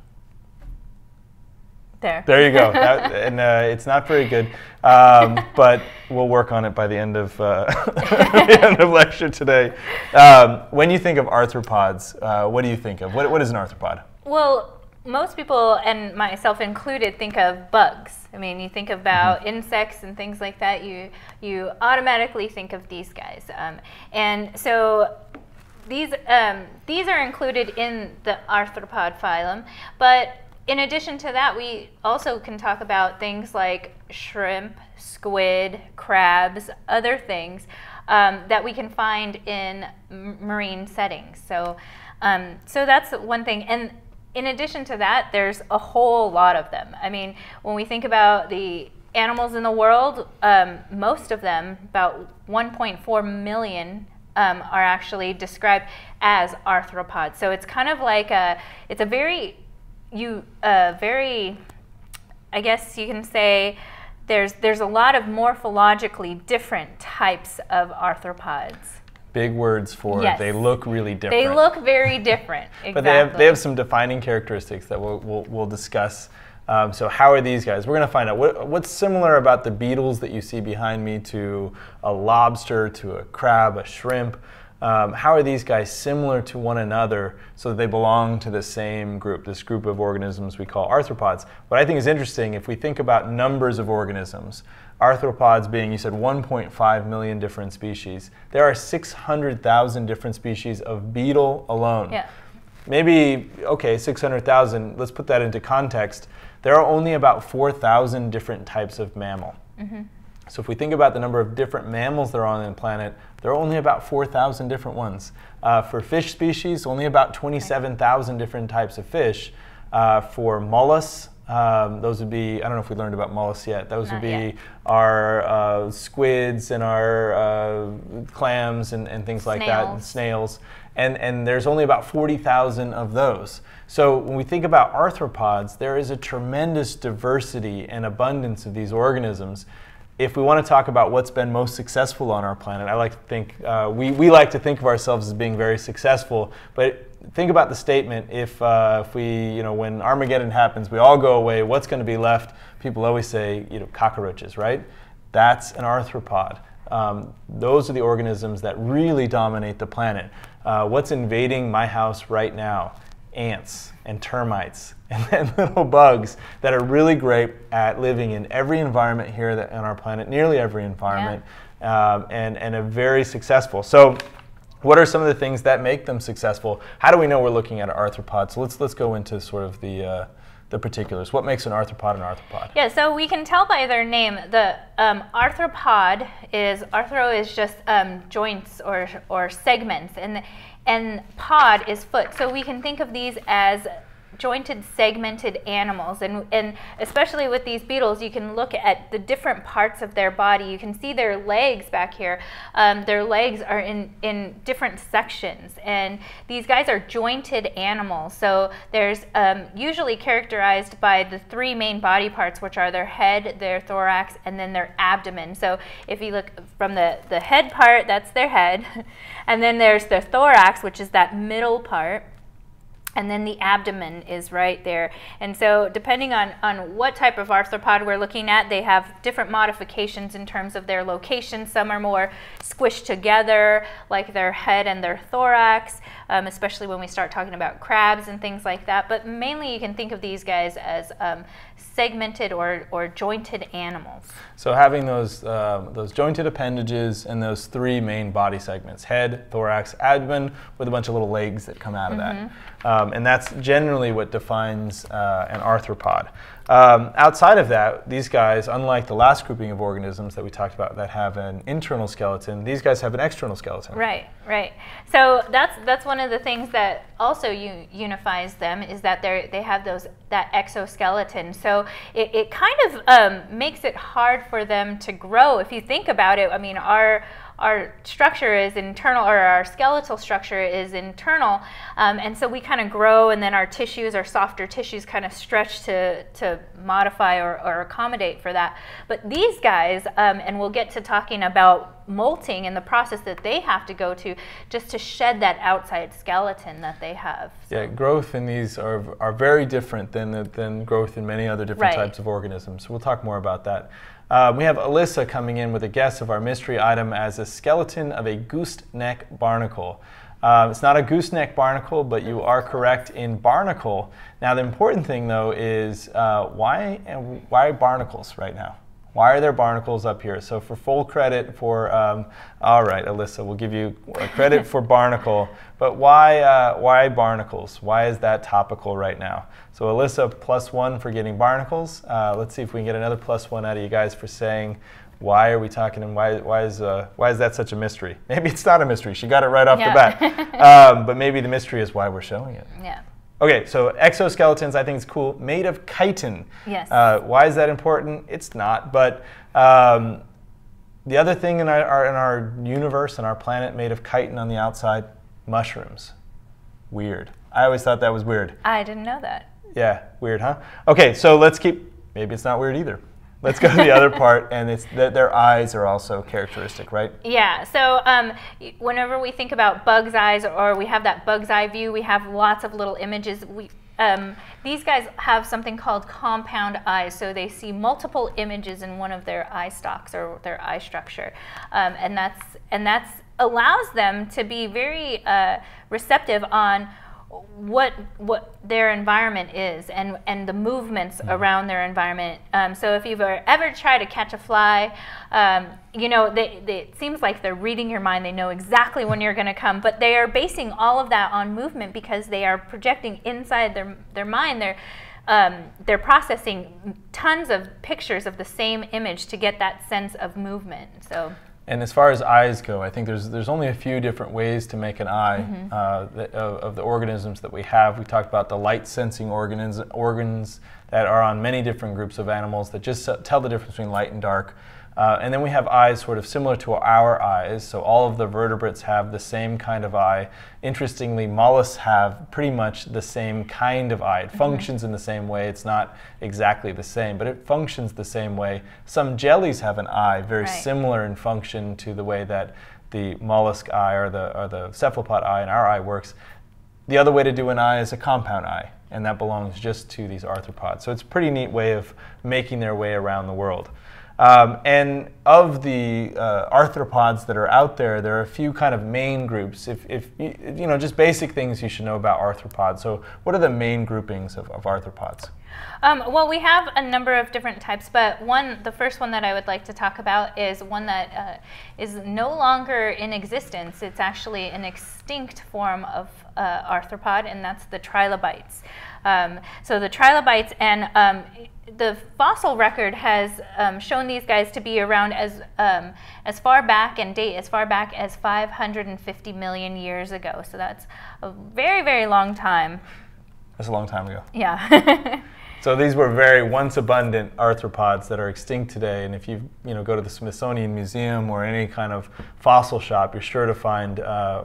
There. There you go. That, (laughs) and uh, it's not very good, um, but we'll work on it by the end of uh, (laughs) the end of lecture today. Um, when you think of arthropods, uh, what do you think of? What, what is an arthropod? Well, most people, and myself included, think of bugs. I mean, you think about mm-hmm. insects and things like that. You you automatically think of these guys, um, and so these um, these are included in the arthropod phylum, but in addition to that, we also can talk about things like shrimp, squid, crabs, other things um, that we can find in marine settings. So, um, so that's one thing. And in addition to that, there's a whole lot of them. I mean, when we think about the animals in the world, um, most of them, about 1.4 million, um, are actually described as arthropods. So it's kind of like a, it's a very you uh, very, I guess you can say, there's there's a lot of morphologically different types of arthropods. Big words for yes. they look really different. They look very different. exactly. (laughs) But they have they have some defining characteristics that we'll we'll, we'll discuss. Um, so how are these guys? We're going to find out what, what's similar about the beetles that you see behind me to a lobster, to a crab, a shrimp. Um, how are these guys similar to one another so that they belong to the same group, this group of organisms we call arthropods? What I think is interesting, if we think about numbers of organisms, arthropods being, you said 1.5 million different species, there are 600,000 different species of beetle alone. Yeah. Maybe, okay, 600,000, let's put that into context. There are only about 4,000 different types of mammal. Mm-hmm. So if we think about the number of different mammals that are on the planet, there are only about 4,000 different ones. Uh, for fish species, only about 27,000 different types of fish. Uh, for mollusks, um, those would be, I don't know if we learned about mollusks yet. Those Not would be yet. our uh, squids and our uh, clams and, and things like that, and snails. And, and there's only about 40,000 of those. So when we think about arthropods, there is a tremendous diversity and abundance of these organisms if we want to talk about what's been most successful on our planet, I like to think uh, we, we like to think of ourselves as being very successful. But think about the statement: if uh, if we you know when Armageddon happens, we all go away. What's going to be left? People always say you know cockroaches, right? That's an arthropod. Um, those are the organisms that really dominate the planet. Uh, what's invading my house right now? Ants and termites (laughs) and then little bugs that are really great at living in every environment here that, on our planet, nearly every environment, yeah. um, and, and are very successful. So what are some of the things that make them successful? How do we know we're looking at an arthropod? So let's, let's go into sort of the, uh, the particulars. What makes an arthropod an arthropod? Yeah, so we can tell by their name. The um, arthropod is, arthro is just um, joints or, or segments, and, and pod is foot. So we can think of these as jointed, segmented animals. And, and especially with these beetles, you can look at the different parts of their body. You can see their legs back here. Um, their legs are in, in different sections. And these guys are jointed animals. So there's um, usually characterized by the three main body parts, which are their head, their thorax, and then their abdomen. So if you look from the, the head part, that's their head. (laughs) And then there's the thorax, which is that middle part and then the abdomen is right there. And so depending on, on what type of arthropod we're looking at, they have different modifications in terms of their location. Some are more squished together, like their head and their thorax, um, especially when we start talking about crabs and things like that. But mainly you can think of these guys as um, segmented or, or jointed animals. So having those, uh, those jointed appendages and those three main body segments, head, thorax, abdomen, with a bunch of little legs that come out of mm-hmm. that. Um, and that's generally what defines uh, an arthropod. Um, outside of that, these guys, unlike the last grouping of organisms that we talked about that have an internal skeleton, these guys have an external skeleton. Right, right. So that's that's one of the things that also unifies them is that they they have those that exoskeleton. So it, it kind of um, makes it hard for them to grow. If you think about it, I mean, our our structure is internal, or our skeletal structure is internal, um, and so we kind of grow, and then our tissues, our softer tissues, kind of stretch to to modify or, or accommodate for that. But these guys, um, and we'll get to talking about molting and the process that they have to go to just to shed that outside skeleton that they have. So. Yeah, growth in these are, are very different than, than growth in many other different right. types of organisms. So we'll talk more about that. Uh, we have Alyssa coming in with a guess of our mystery item as a skeleton of a gooseneck barnacle. Uh, it's not a gooseneck barnacle, but you are correct in barnacle. Now, the important thing though is uh, why, why barnacles right now? Why are there barnacles up here? So for full credit for, um, all right, Alyssa, we'll give you credit (laughs) for barnacle, but why, uh, why barnacles? Why is that topical right now? So Alyssa, plus one for getting barnacles. Uh, let's see if we can get another plus one out of you guys for saying, why are we talking and why, why, is, uh, why is that such a mystery? (laughs) Maybe it's not a mystery. She got it right off yeah. the bat. (laughs) um, but maybe the mystery is why we're showing it. Yeah. Okay, so exoskeletons, I think it's cool. Made of chitin. Yes. Uh, why is that important? It's not, but um, the other thing in our, our, in our universe and our planet made of chitin on the outside, mushrooms. Weird. I always thought that was weird. I didn't know that. Yeah, weird, huh? Okay, so let's keep. Maybe it's not weird either. Let's go to the other (laughs) part, and it's that their eyes are also characteristic, right? Yeah. So um, whenever we think about bug's eyes, or we have that bug's eye view, we have lots of little images. We um, these guys have something called compound eyes, so they see multiple images in one of their eye stalks or their eye structure, um, and that's and that's allows them to be very uh, receptive on what what their environment is and and the movements mm-hmm. around their environment. Um, so if you've ever tried to catch a fly, um, you know they, they, it seems like they're reading your mind. They know exactly when you're going to come, but they are basing all of that on movement because they are projecting inside their their mind. They're um, they're processing tons of pictures of the same image to get that sense of movement. So. And as far as eyes go, I think there's there's only a few different ways to make an eye mm-hmm. uh, that, of, of, the organisms that we have. We talked about the light sensing organs organs that are on many different groups of animals that just tell the difference between light and dark. Uh, and then we have eyes sort of similar to our eyes. So all of the vertebrates have the same kind of eye. Interestingly, mollusks have pretty much the same kind of eye. It mm-hmm. functions in the same way. It's not exactly the same, but it functions the same way. Some jellies have an eye very right. similar in function to the way that the mollusk eye or the, or the cephalopod eye in our eye works. The other way to do an eye is a compound eye, and that belongs just to these arthropods. So it's a pretty neat way of making their way around the world. Um, and of the uh, arthropods that are out there, there are a few kind of main groups. If, if you know, just basic things you should know about arthropods. So, what are the main groupings of, of arthropods? Um, well, we have a number of different types, but one, the first one that I would like to talk about is one that uh, is no longer in existence. It's actually an extinct form of uh, arthropod, and that's the trilobites. Um, so the trilobites, and um, the fossil record has um, shown these guys to be around as um, as far back and date as far back as 550 million years ago. So that's a very very long time. That's a long time ago. Yeah. (laughs) So these were very once abundant arthropods that are extinct today. And if you you know go to the Smithsonian Museum or any kind of fossil shop, you're sure to find uh,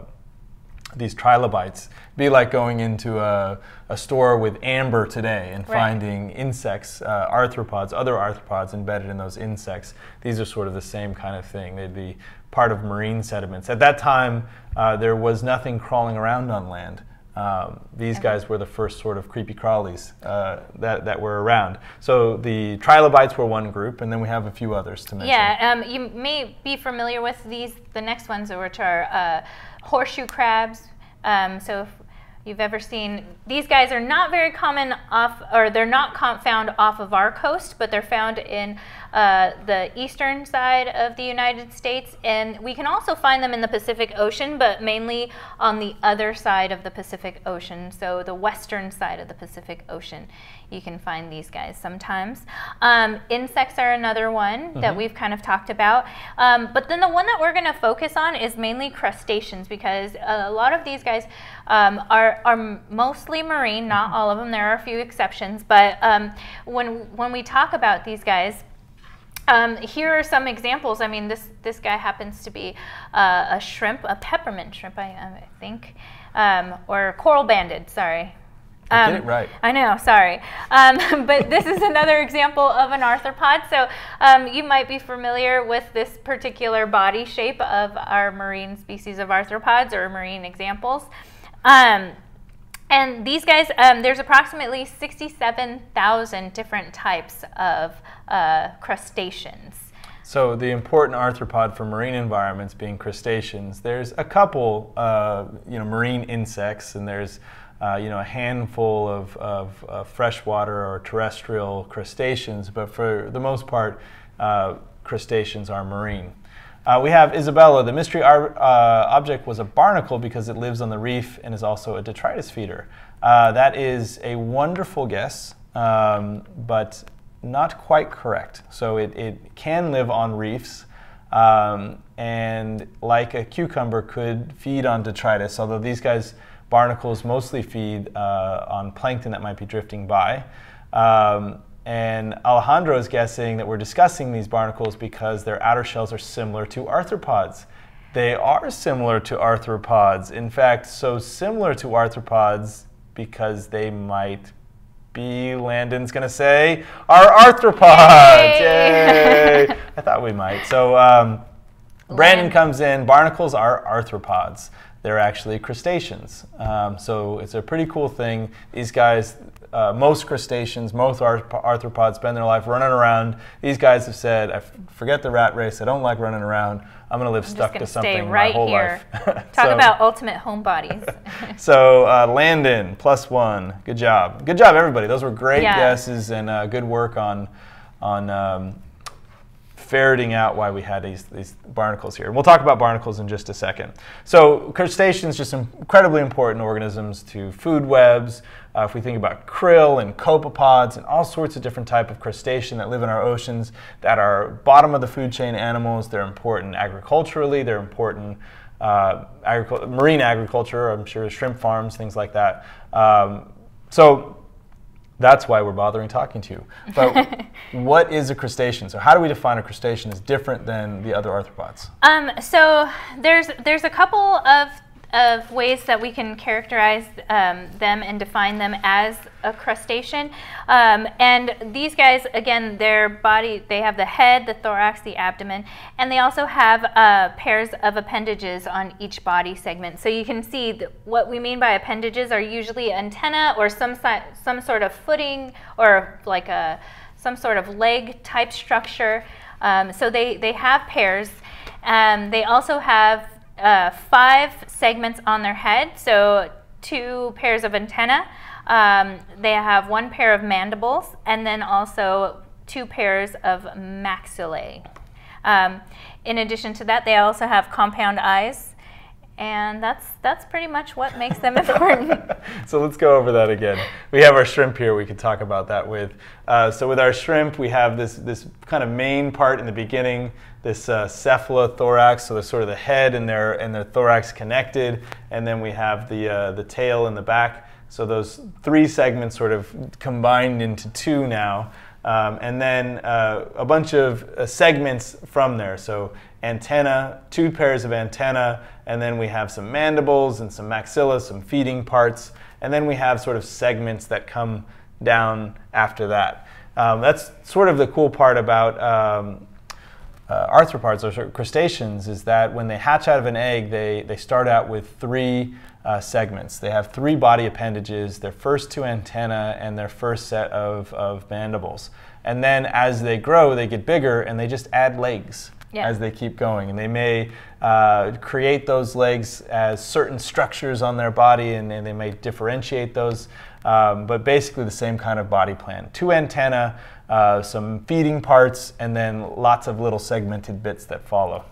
these trilobites. Be like going into a, a store with amber today and Right. finding insects, uh, arthropods, other arthropods embedded in those insects. These are sort of the same kind of thing. They'd be part of marine sediments. At that time, uh, there was nothing crawling around on land. Um, these guys were the first sort of creepy crawlies uh, that, that were around. So the trilobites were one group, and then we have a few others to mention. Yeah, um, you may be familiar with these, the next ones, which are uh, horseshoe crabs. Um, so if you've ever seen, these guys are not very common off, or they're not com- found off of our coast, but they're found in uh, the eastern side of the United States. And we can also find them in the Pacific Ocean, but mainly on the other side of the Pacific Ocean, so the western side of the Pacific Ocean. You can find these guys sometimes. Um, insects are another one that we've kind of talked about. Um, but then the one that we're going to focus on is mainly crustaceans because a lot of these guys um, are, are mostly marine, not all of them. There are a few exceptions. But um, when, when we talk about these guys, um, here are some examples. I mean, this this guy happens to be uh, a shrimp, a peppermint shrimp, I, I think, um, or coral banded. Sorry. Get it right. I know, sorry. Um, (laughs) but this is another example of an arthropod. So um, you might be familiar with this particular body shape of our marine species of arthropods or marine examples. And these guys, um, there's approximately 67,000 different types of uh, crustaceans. So the important arthropod for marine environments being crustaceans. There's a couple, uh, you know, marine insects, and there's, uh, you know, a handful of, of uh, freshwater or terrestrial crustaceans. But for the most part, uh, crustaceans are marine. Uh, we have Isabella. The mystery ar- uh, object was a barnacle because it lives on the reef and is also a detritus feeder. Uh, that is a wonderful guess, um, but not quite correct. So it, it can live on reefs um, and, like a cucumber, could feed on detritus, although these guys, barnacles, mostly feed uh, on plankton that might be drifting by. Um, and Alejandro is guessing that we're discussing these barnacles because their outer shells are similar to arthropods. They are similar to arthropods. In fact, so similar to arthropods because they might be, Landon's going to say, are arthropods. Yay! Yay! (laughs) I thought we might. So um, Brandon comes in. Barnacles are arthropods. They're actually crustaceans. Um, so it's a pretty cool thing. These guys, uh, most crustaceans, most arthropods spend their life running around. These guys have said, I f- forget the rat race. I don't like running around. I'm going to live I'm stuck to going to stay something right my whole here. life. (laughs) Talk So- about ultimate homebodies. (laughs) so uh, Landon plus one. Good job. Good job, everybody. Those were great Yeah. guesses and uh, good work on on um, ferreting out why we had these these barnacles here. We'll talk about barnacles in just a second. So crustaceans, just incredibly important organisms to food webs. Uh, if we think about krill and copepods and all sorts of different type of crustacean that live in our oceans that are bottom of the food chain animals, they're important agriculturally. They're important uh, agricul- marine agriculture. I'm sure shrimp farms, things like that. Um, so that's why we're bothering talking to you. But (laughs) what is a crustacean? So how do we define a crustacean as different than the other arthropods? Um, so there's there's a couple of of ways that we can characterize um, them and define them as a crustacean. Um, and these guys, again, their body, they have the head, the thorax, the abdomen, and they also have uh, pairs of appendages on each body segment. So you can see what we mean by appendages are usually antenna or some si- some sort of footing or like a some sort of leg type structure. Um, so they, they have pairs. Um, they also have uh, five segments on their head, so two pairs of antenna. Um, they have one pair of mandibles, and then also two pairs of maxillae. Um, in addition to that, they also have compound eyes, and that's that's pretty much what makes them important. (laughs) so let's go over that again. We have our shrimp here. We could talk about that with. Uh, so with our shrimp, we have this this kind of main part in the beginning, this uh, cephalothorax. So there's sort of the head and their and their thorax connected, and then we have the uh, the tail in the back. So those three segments sort of combined into two now. Um, and then uh, a bunch of uh, segments from there. So antenna, two pairs of antenna, and then we have some mandibles and some maxilla, some feeding parts, and then we have sort of segments that come down after that. Um, that's sort of the cool part about um, uh, arthropods or crustaceans is that when they hatch out of an egg, they, they start out with three uh, segments. They have three body appendages, their first two antennae, and their first set of, of mandibles. And then as they grow, they get bigger and they just add legs. Yeah. as they keep going. And they may uh, create those legs as certain structures on their body and, and they may differentiate those, um, but basically the same kind of body plan. Two antenna, uh, some feeding parts, and then lots of little segmented bits that follow.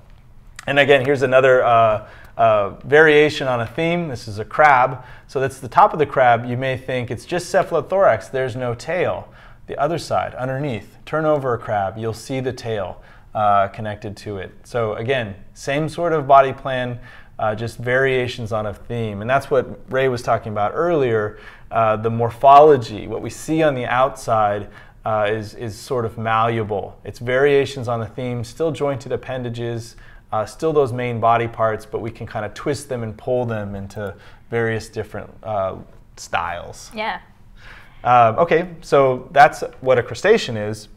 And again, here's another uh, uh, variation on a theme. This is a crab. So that's the top of the crab. You may think it's just cephalothorax, there's no tail. The other side, underneath, turn over a crab, you'll see the tail uh, connected to it. So again, same sort of body plan, uh, just variations on a theme. And that's what Ray was talking about earlier. Uh, the morphology, what we see on the outside, uh, is, is sort of malleable. It's variations on the theme, still jointed appendages, uh, still those main body parts, but we can kind of twist them and pull them into various different uh, styles. Yeah. Uh, okay, so that's what a crustacean is.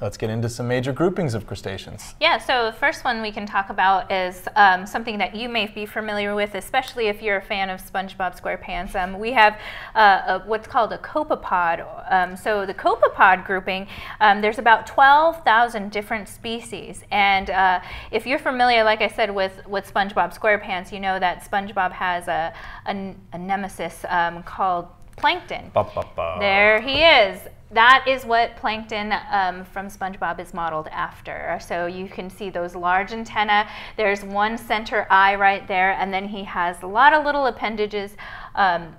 Let's get into some major groupings of crustaceans. Yeah, so the first one we can talk about is um, something that you may be familiar with, especially if you're a fan of SpongeBob SquarePants. Um, we have uh, a, what's called a copepod. Um, so the copepod grouping, um, there's about 12,000 different species. And uh, if you're familiar, like I said, with, with SpongeBob SquarePants, you know that SpongeBob has a, a, a nemesis um, called plankton. Ba, ba, ba. There he is that is what plankton um, from SpongeBob is modeled after. So you can see those large antennae. There's one center eye right there, and then he has a lot of little appendages um,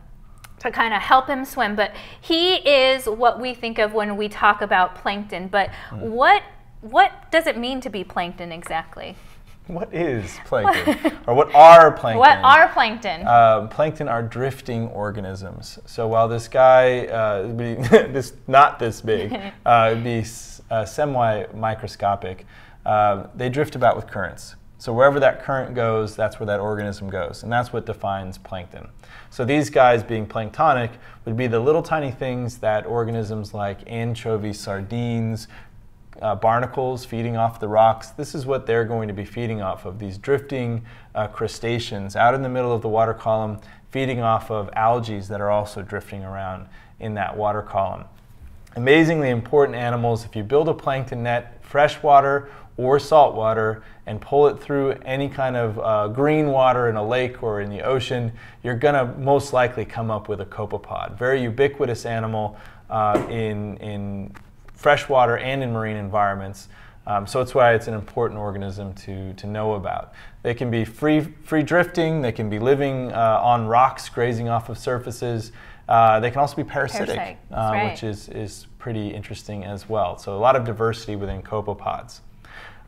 to kind of help him swim. But he is what we think of when we talk about plankton. But mm. what what does it mean to be plankton exactly? What is (laughs) plankton? or what are (laughs) plankton? What are plankton? Uh, plankton are drifting organisms. So while this guy, uh, be (laughs) this not this big, uh, be uh, semi-microscopic, uh, they drift about with currents. So wherever that current goes, that's where that organism goes, and that's what defines plankton. So these guys being planktonic would be the little tiny things that organisms like anchovies, sardines, uh, barnacles feeding off the rocks. This is what they're going to be feeding off of, these drifting uh, crustaceans out in the middle of the water column, feeding off of algae that are also drifting around in that water column. Amazingly important animals. If you build a plankton net, freshwater or saltwater, and pull it through any kind of uh, green water in a lake or in the ocean, you're going to most likely come up with a copepod. Very ubiquitous animal uh, in, in freshwater and in marine environments. Um, so that's why it's an important organism to, to know about. They can be free, free drifting, they can be living uh, on rocks, grazing off of surfaces. Uh, they can also be parasitic, Parasite. uh, right. which is, is pretty interesting as well. So a lot of diversity within copepods.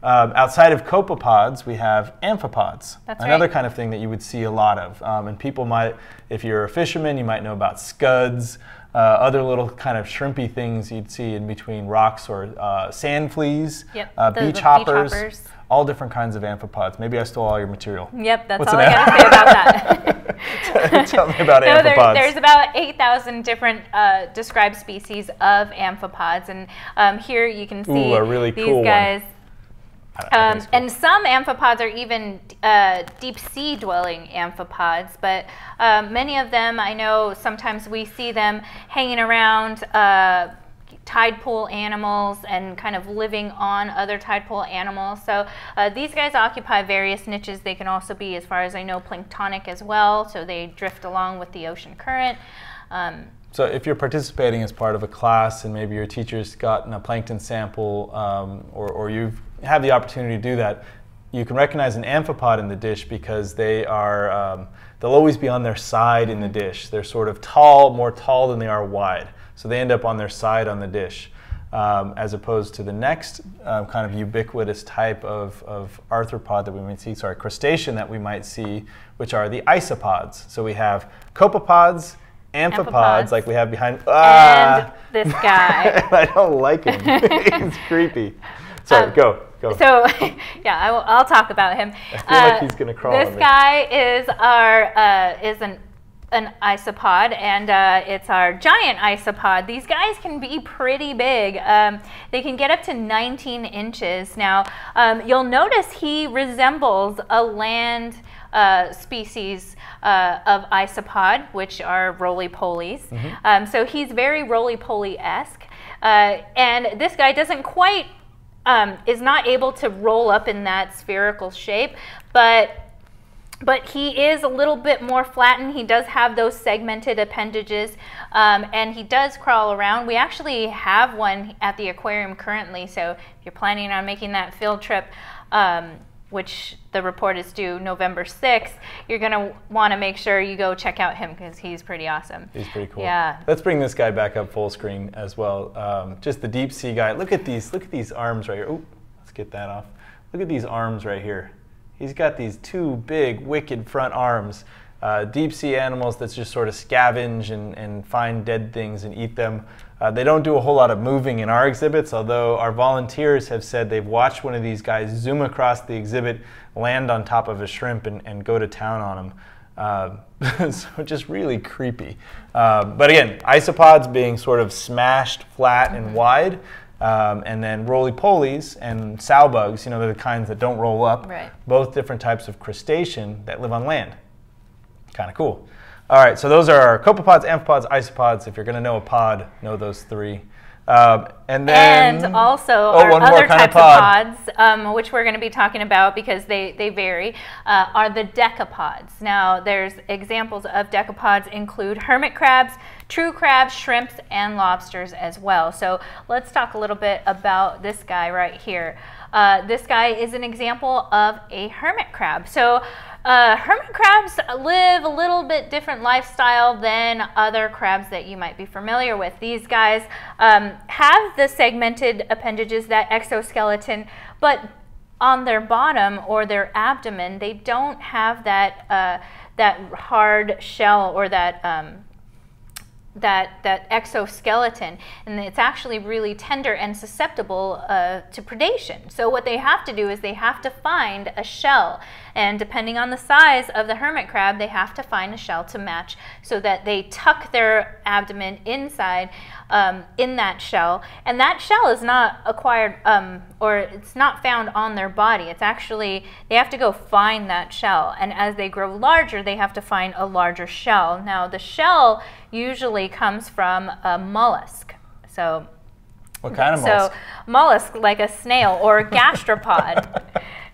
Um, outside of copepods, we have amphipods. That's another right. kind of thing that you would see a lot of. Um, and people might, if you're a fisherman, you might know about scuds uh, other little kind of shrimpy things you'd see in between rocks or uh, sand fleas, yep. uh, the, beach, hoppers, beach hoppers, all different kinds of amphipods. Maybe I stole all your material. Yep, that's What's all I got to say about that. (laughs) (laughs) Tell me about so amphipods. There, there's about 8,000 different uh, described species of amphipods, and um, here you can see Ooh, really these cool guys. One. Um, and some amphipods are even uh, deep sea dwelling amphipods, but um, many of them I know sometimes we see them hanging around uh, tide pool animals and kind of living on other tide pool animals. So uh, these guys occupy various niches. They can also be, as far as I know, planktonic as well, so they drift along with the ocean current. Um, so if you're participating as part of a class and maybe your teacher's gotten a plankton sample um, or, or you've have the opportunity to do that, you can recognize an amphipod in the dish because they are, um, they'll always be on their side in the dish. They're sort of tall, more tall than they are wide. So they end up on their side on the dish. Um, as opposed to the next uh, kind of ubiquitous type of, of arthropod that we might see, sorry, crustacean that we might see, which are the isopods. So we have copepods, amphipods, Amphipods. like we have behind. Ah, And this guy. (laughs) I don't like him. (laughs) He's creepy. Sorry, Um, go, go. So, (laughs) yeah, I will, I'll talk about him. (laughs) I feel like he's gonna crawl This guy is our uh, is an an isopod, and uh, it's our giant isopod. These guys can be pretty big. Um, they can get up to 19 inches. Now, um, you'll notice he resembles a land uh, species uh, of isopod, which are roly-polies. Um, so he's very roly-poly-esque. Uh, and this guy doesn't quite um, is not able to roll up in that spherical shape, but but he is a little bit more flattened. He does have those segmented appendages, um, and he does crawl around. We actually have one at the aquarium currently, so if you're planning on making that field trip, um, which the report is due November 6th, you're going to want to make sure you go check out him because he's pretty awesome. He's pretty cool. Yeah. Let's bring this guy back up full screen as well. Um, just the deep sea guy. Look at these. Look at these arms right here. Oh, let's get that off. Look at these arms right here. He's got these two big, wicked front arms. Uh, deep sea animals that just sort of scavenge and, and find dead things and eat them. Uh, they don't do a whole lot of moving in our exhibits, although our volunteers have said they've watched one of these guys zoom across the exhibit, land on top of a shrimp, and, and go to town on them. Uh, (laughs) so just really creepy. Uh, but again, isopods being sort of smashed flat and wide, um, and then roly-polies and sow bugs, you know, they're the kinds that don't roll up. Right. Both different types of crustacean that live on land. Kind of cool. All right, so those are our copepods, amphipods, isopods. If you're going to know a pod, know those three. Um, and then and also oh, our one more other kind types of pod. of pods, um, which we're going to be talking about because they, they vary, uh, are the decapods. Now, there's examples of decapods include hermit crabs, true crabs, shrimps, and lobsters as well. So let's talk a little bit about this guy right here. Uh, this guy is an example of a hermit crab. So uh, hermit crabs live a little bit different lifestyle than other crabs that you might be familiar with. These guys um, have the segmented appendages, that exoskeleton, but on their bottom or their abdomen, they don't have that uh, that hard shell or that um, that that exoskeleton and it's actually really tender and susceptible uh, to predation so what they have to do is they have to find a shell and depending on the size of the hermit crab they have to find a shell to match so that they tuck their abdomen inside um, in that shell. And that shell is not acquired um, or it's not found on their body. It's actually they have to go find that shell. And as they grow larger they have to find a larger shell. Now the shell usually comes from a mollusk. So what kind of mollusk? so mollusk? like a snail or a (laughs) gastropod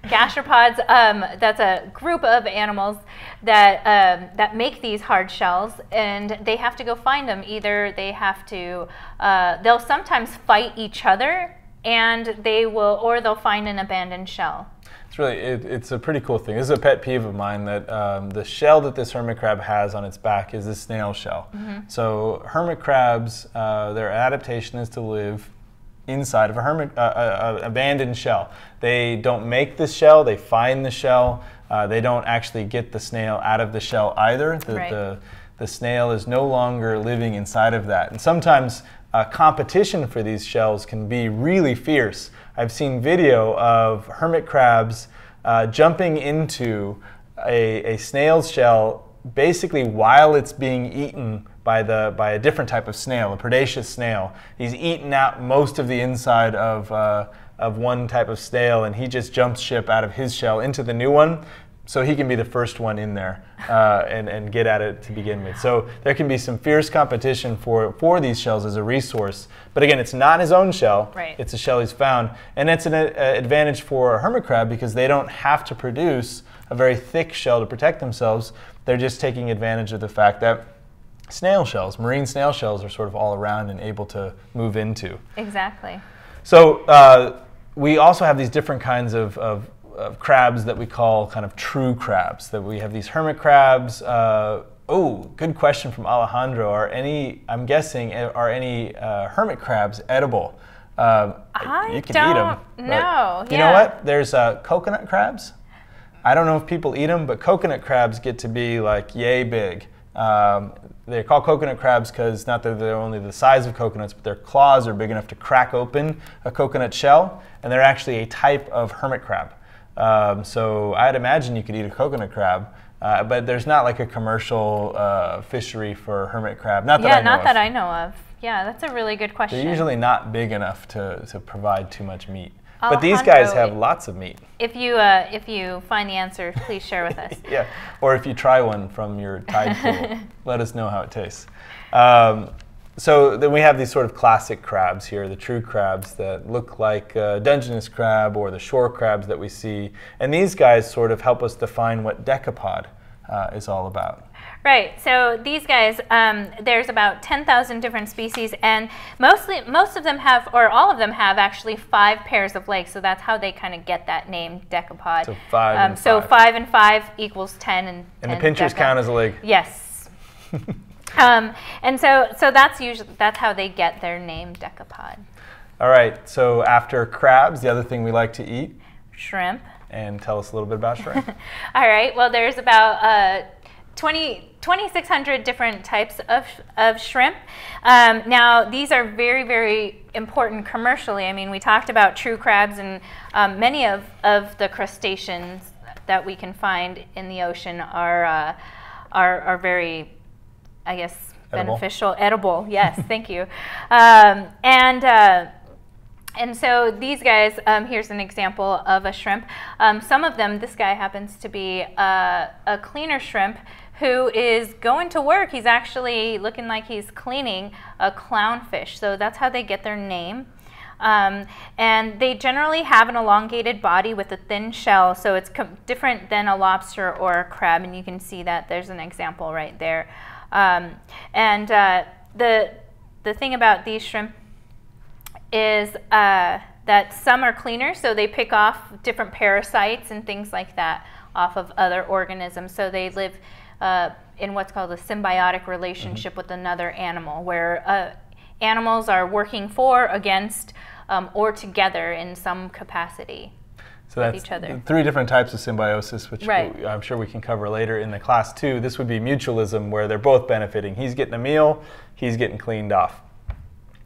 gastropods um, that's a group of animals that um, that make these hard shells and they have to go find them either they have to uh, they'll sometimes fight each other and they will or they'll find an abandoned shell It's really, it, it's a pretty cool thing. This is a pet peeve of mine that um, the shell that this hermit crab has on its back is a snail shell. So hermit crabs, uh, their adaptation is to live inside of a hermit, uh, uh, uh, abandoned shell. They don't make the shell; they find the shell. Uh, they don't actually get the snail out of the shell either. The, Right. the, the snail is no longer living inside of that. And sometimes uh, competition for these shells can be really fierce. I've seen video of hermit crabs uh, jumping into a, a snail's shell basically while it's being eaten by, the, by a different type of snail, a predaceous snail. He's eaten out most of the inside of, uh, of one type of snail and he just jumps ship out of his shell into the new one so he can be the first one in there uh, and, and get at it to begin with. So there can be some fierce competition for, for these shells as a resource. But again, it's not his own shell. Right. It's a shell he's found. And it's an uh, advantage for a hermit crab because they don't have to produce a very thick shell to protect themselves. They're just taking advantage of the fact that snail shells, marine snail shells, are sort of all around and able to move into. exactly So uh, we also have these different kinds of, of, of crabs that we call kind of true crabs. That we have these hermit crabs. Uh, oh, good question from Alejandro. Are any? I'm guessing eh, are any uh, hermit crabs edible? Um, I you can eat them. don't know, You know what? There's uh, coconut crabs. I don't know if people eat them, but coconut crabs get to be like yay big. Um, they're called coconut crabs because not that they're only the size of coconuts, but their claws are big enough to crack open a coconut shell, and they're actually a type of hermit crab. Um, so I'd imagine you could eat a coconut crab, uh, but there's not like a commercial uh, fishery for hermit crab. Not that yeah, I know not of. that I know of. Yeah, that's a really good question. They're usually not big enough to, to provide too much meat. But these guys have lots of meat. If you uh, if you find the answer, please share with us. (laughs) Yeah, or if you try one from your tide pool, (laughs) let us know how it tastes. Um, so then we have these sort of classic crabs here, the true crabs that look like uh, Dungeness crab or the shore crabs that we see. And these guys sort of help us define what decapod uh, is all about. Right. So these guys, um, there's about 10,000 different species, and mostly most of them have, or all of them have, actually five pairs of legs. So that's how they kind of get that name, decapod. So five Um, and so five. five and five equals 10, and And the pinchers deca. count as a leg. Yes. (laughs) um, and so so that's usually that's how they get their name, decapod. All right, so after crabs, the other thing we like to eat, Shrimp. and tell us a little bit about shrimp. (laughs) All right. Well, there's about uh, 20, 2,600 different types of, of shrimp. Um, now, these are very, very important commercially. I mean, we talked about true crabs, and um, many of, of the crustaceans that we can find in the ocean are, uh, are, are very, I guess, Edible. beneficial, edible. Yes, (laughs) thank you. Um, and uh, and so these guys, um, here's an example of a shrimp. Um, some of them, this guy happens to be a, a cleaner shrimp who is going to work. He's actually looking like he's cleaning a clownfish. So that's how they get their name. Um, and they generally have an elongated body with a thin shell, so it's different than a lobster or a crab. And you can see that there's an example right there. Um, and uh, the the thing about these shrimp is uh, that some are cleaner, so they pick off different parasites and things like that off of other organisms. So they live uh, in what's called a symbiotic relationship with another animal, where uh, animals are working for, against, um, or together in some capacity. So that's each other. three different types of symbiosis, which Right. I'm sure we can cover later in the class too. This would be mutualism, where they're both benefiting. He's getting a meal, he's getting cleaned off.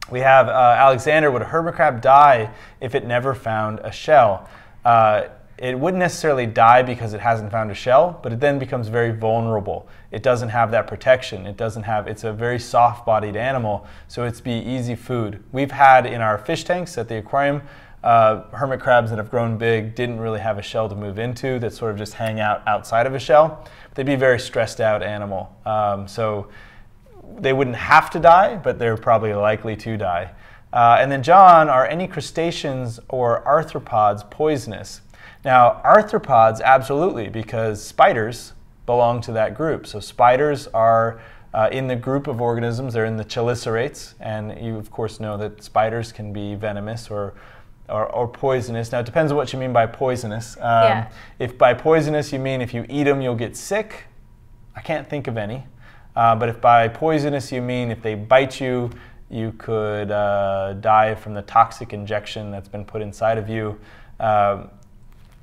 We have uh, Alexander. Would a hermit crab die if it never found a shell? Uh, it wouldn't necessarily die because it hasn't found a shell, but it then becomes very vulnerable. It doesn't have that protection. It doesn't have. It's a very soft-bodied animal, so it's be easy food. We've had in our fish tanks at the aquarium uh, hermit crabs that have grown big didn't really have a shell to move into that sort of just hang out outside of a shell. They'd be a very stressed out animal. Um, so they wouldn't have to die, but they're probably likely to die. Uh, and then, John, are any crustaceans or arthropods poisonous? Now, arthropods, absolutely, because spiders belong to that group. So, spiders are uh, in the group of organisms, they're in the chelicerates, and you, of course, know that spiders can be venomous or or, or poisonous. Now, it depends on what you mean by poisonous. Um, Yeah. If by poisonous you mean if you eat them, you'll get sick, I can't think of any. Uh, but if by poisonous you mean if they bite you, you could uh, die from the toxic injection that's been put inside of you. Um,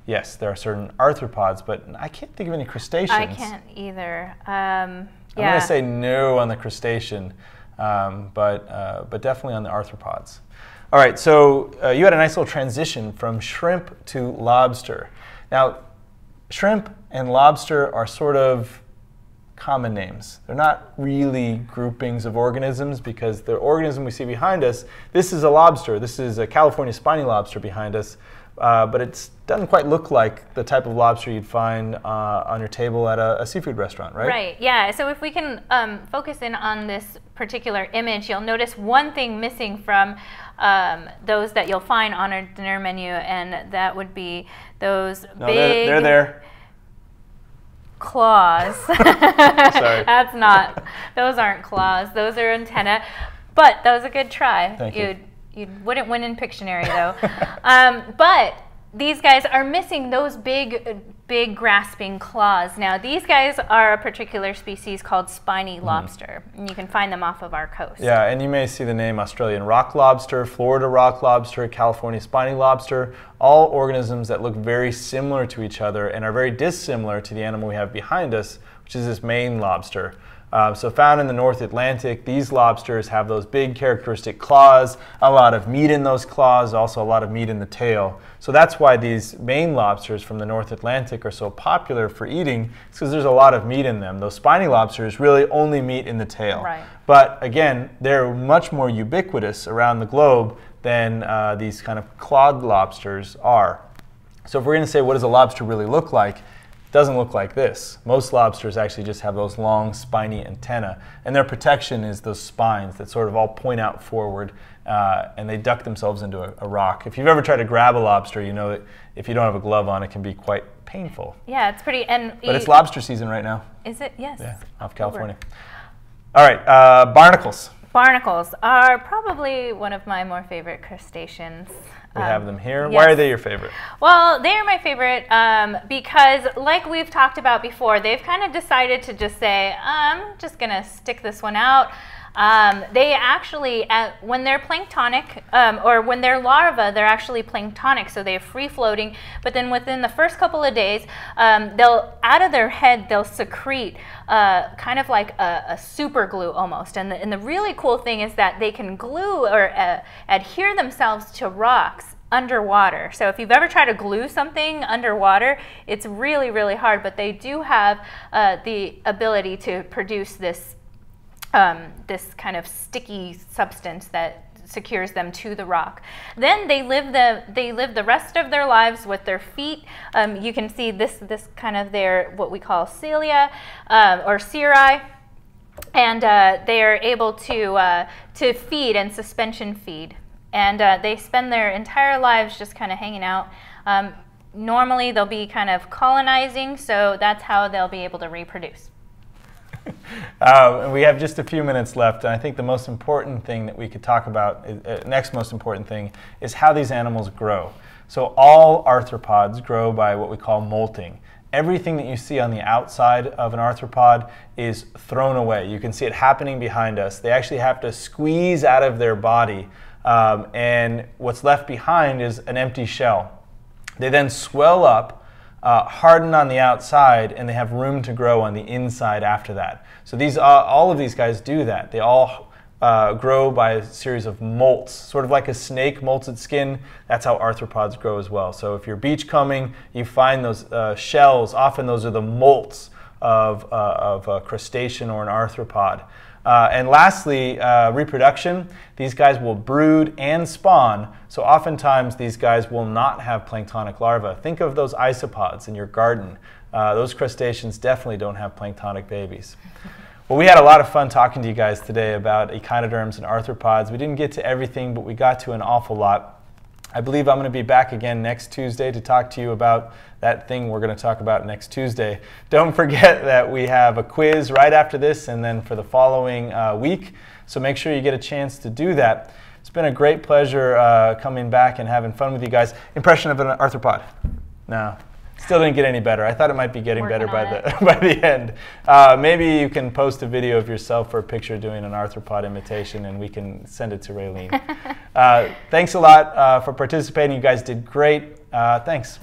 yes, there are certain arthropods, but I can't think of any crustaceans. I can't either. Um, I'm going to say no on the crustacean, um, but, uh, but definitely on the arthropods. All right, so uh, you had a nice little transition from shrimp to lobster. Now, shrimp and lobster are sort of common names. They're not really groupings of organisms because the organism we see behind us, this is a lobster. This is a California spiny lobster behind us, uh, but it doesn't quite look like the type of lobster you'd find uh, on your table at a, a seafood restaurant, right? Right, yeah. So if we can um, focus in on this particular image, you'll notice one thing missing from um, those that you'll find on our dinner menu, and that would be those No, big they're, they're there. claws. (laughs) (laughs) That's not, those aren't claws, those are antenna. But that was a good try. Thank you. You'd, you wouldn't win in Pictionary though. (laughs) um, but these guys are missing those big, big grasping claws. Now, these guys are a particular species called spiny lobster. And you can find them off of our coast. Yeah, and you may see the name Australian rock lobster, Florida rock lobster, California spiny lobster, all organisms that look very similar to each other and are very dissimilar to the animal we have behind us, which is this Maine lobster. Uh, so found in the North Atlantic, these lobsters have those big characteristic claws, a lot of meat in those claws, also a lot of meat in the tail. So that's why these Maine lobsters from the North Atlantic are so popular for eating, because there's a lot of meat in them. Those spiny lobsters really only meat in the tail. Right. But again, they're much more ubiquitous around the globe than uh, these kind of clawed lobsters are. So if we're going to say what does a lobster really look like, doesn't look like this. Most lobsters actually just have those long spiny antennae, and their protection is those spines that sort of all point out forward, uh, and they duck themselves into a, a, rock. If you've ever tried to grab a lobster, you know that if you don't have a glove on, it can be quite painful. Yeah, it's pretty. And but it's lobster season right now. Is it? Yes. Yeah, off California. All right, uh, barnacles. Barnacles are probably one of my more favorite crustaceans. We um, have them here. Yes. Why are they your favorite? Well, they are my favorite um, because, like we've talked about before, they've kind of decided to just say, I'm just going to stick this one out. Um, they actually, at, when they're planktonic, um, or when they're larvae, they're actually planktonic, so they're free floating. But then within the first couple of days, um, they'll out of their head they'll secrete uh, kind of like a, a, super glue almost. And the, and the really cool thing is that they can glue or uh, adhere themselves to rocks underwater. So if you've ever tried to glue something underwater, it's really, really hard, but they do have uh, the ability to produce this um, this kind of sticky substance that secures them to the rock. Then they live the they live the rest of their lives with their feet. Um, you can see this this kind of their what we call cilia uh, or cirri. And uh, they are able to uh, to feed and suspension feed, and uh, they spend their entire lives just kind of hanging out. Um, normally, they'll be kind of colonizing, so that's how they'll be able to reproduce. (laughs) Uh, we have just a few minutes left, and I think the most important thing that we could talk about, uh, next most important thing, is how these animals grow. So all arthropods grow by what we call molting. Everything that you see on the outside of an arthropod is thrown away. You can see it happening behind us. They actually have to squeeze out of their body, um, and what's left behind is an empty shell. They then swell up uh, harden on the outside and they have room to grow on the inside after that. So these, uh, all of these guys do that. They all uh, grow by a series of molts, sort of like a snake molts its skin. That's how arthropods grow as well. So if you're beachcombing, you find those uh, shells. Often those are the molts of, uh, of a crustacean or an arthropod. Uh, and lastly, uh, reproduction. These guys will brood and spawn, so oftentimes these guys will not have planktonic larvae. Think of those isopods in your garden. Uh, those crustaceans definitely don't have planktonic babies. Well, we had a lot of fun talking to you guys today about echinoderms and arthropods. We didn't get to everything, but we got to an awful lot. I believe I'm going to be back again next Tuesday to talk to you about that thing we're going to talk about next Tuesday. Don't forget (laughs) that we have a quiz right after this and then for the following uh, week. So make sure you get a chance to do that. It's been a great pleasure uh, coming back and having fun with you guys. Impression of an arthropod? No. Still didn't get any better. I thought it might be getting Working better by the (laughs) by the end. Uh, maybe you can post a video of yourself or a picture doing an arthropod imitation, and we can send it to Raelene. (laughs) uh, thanks a lot uh, for participating. You guys did great. Uh, thanks.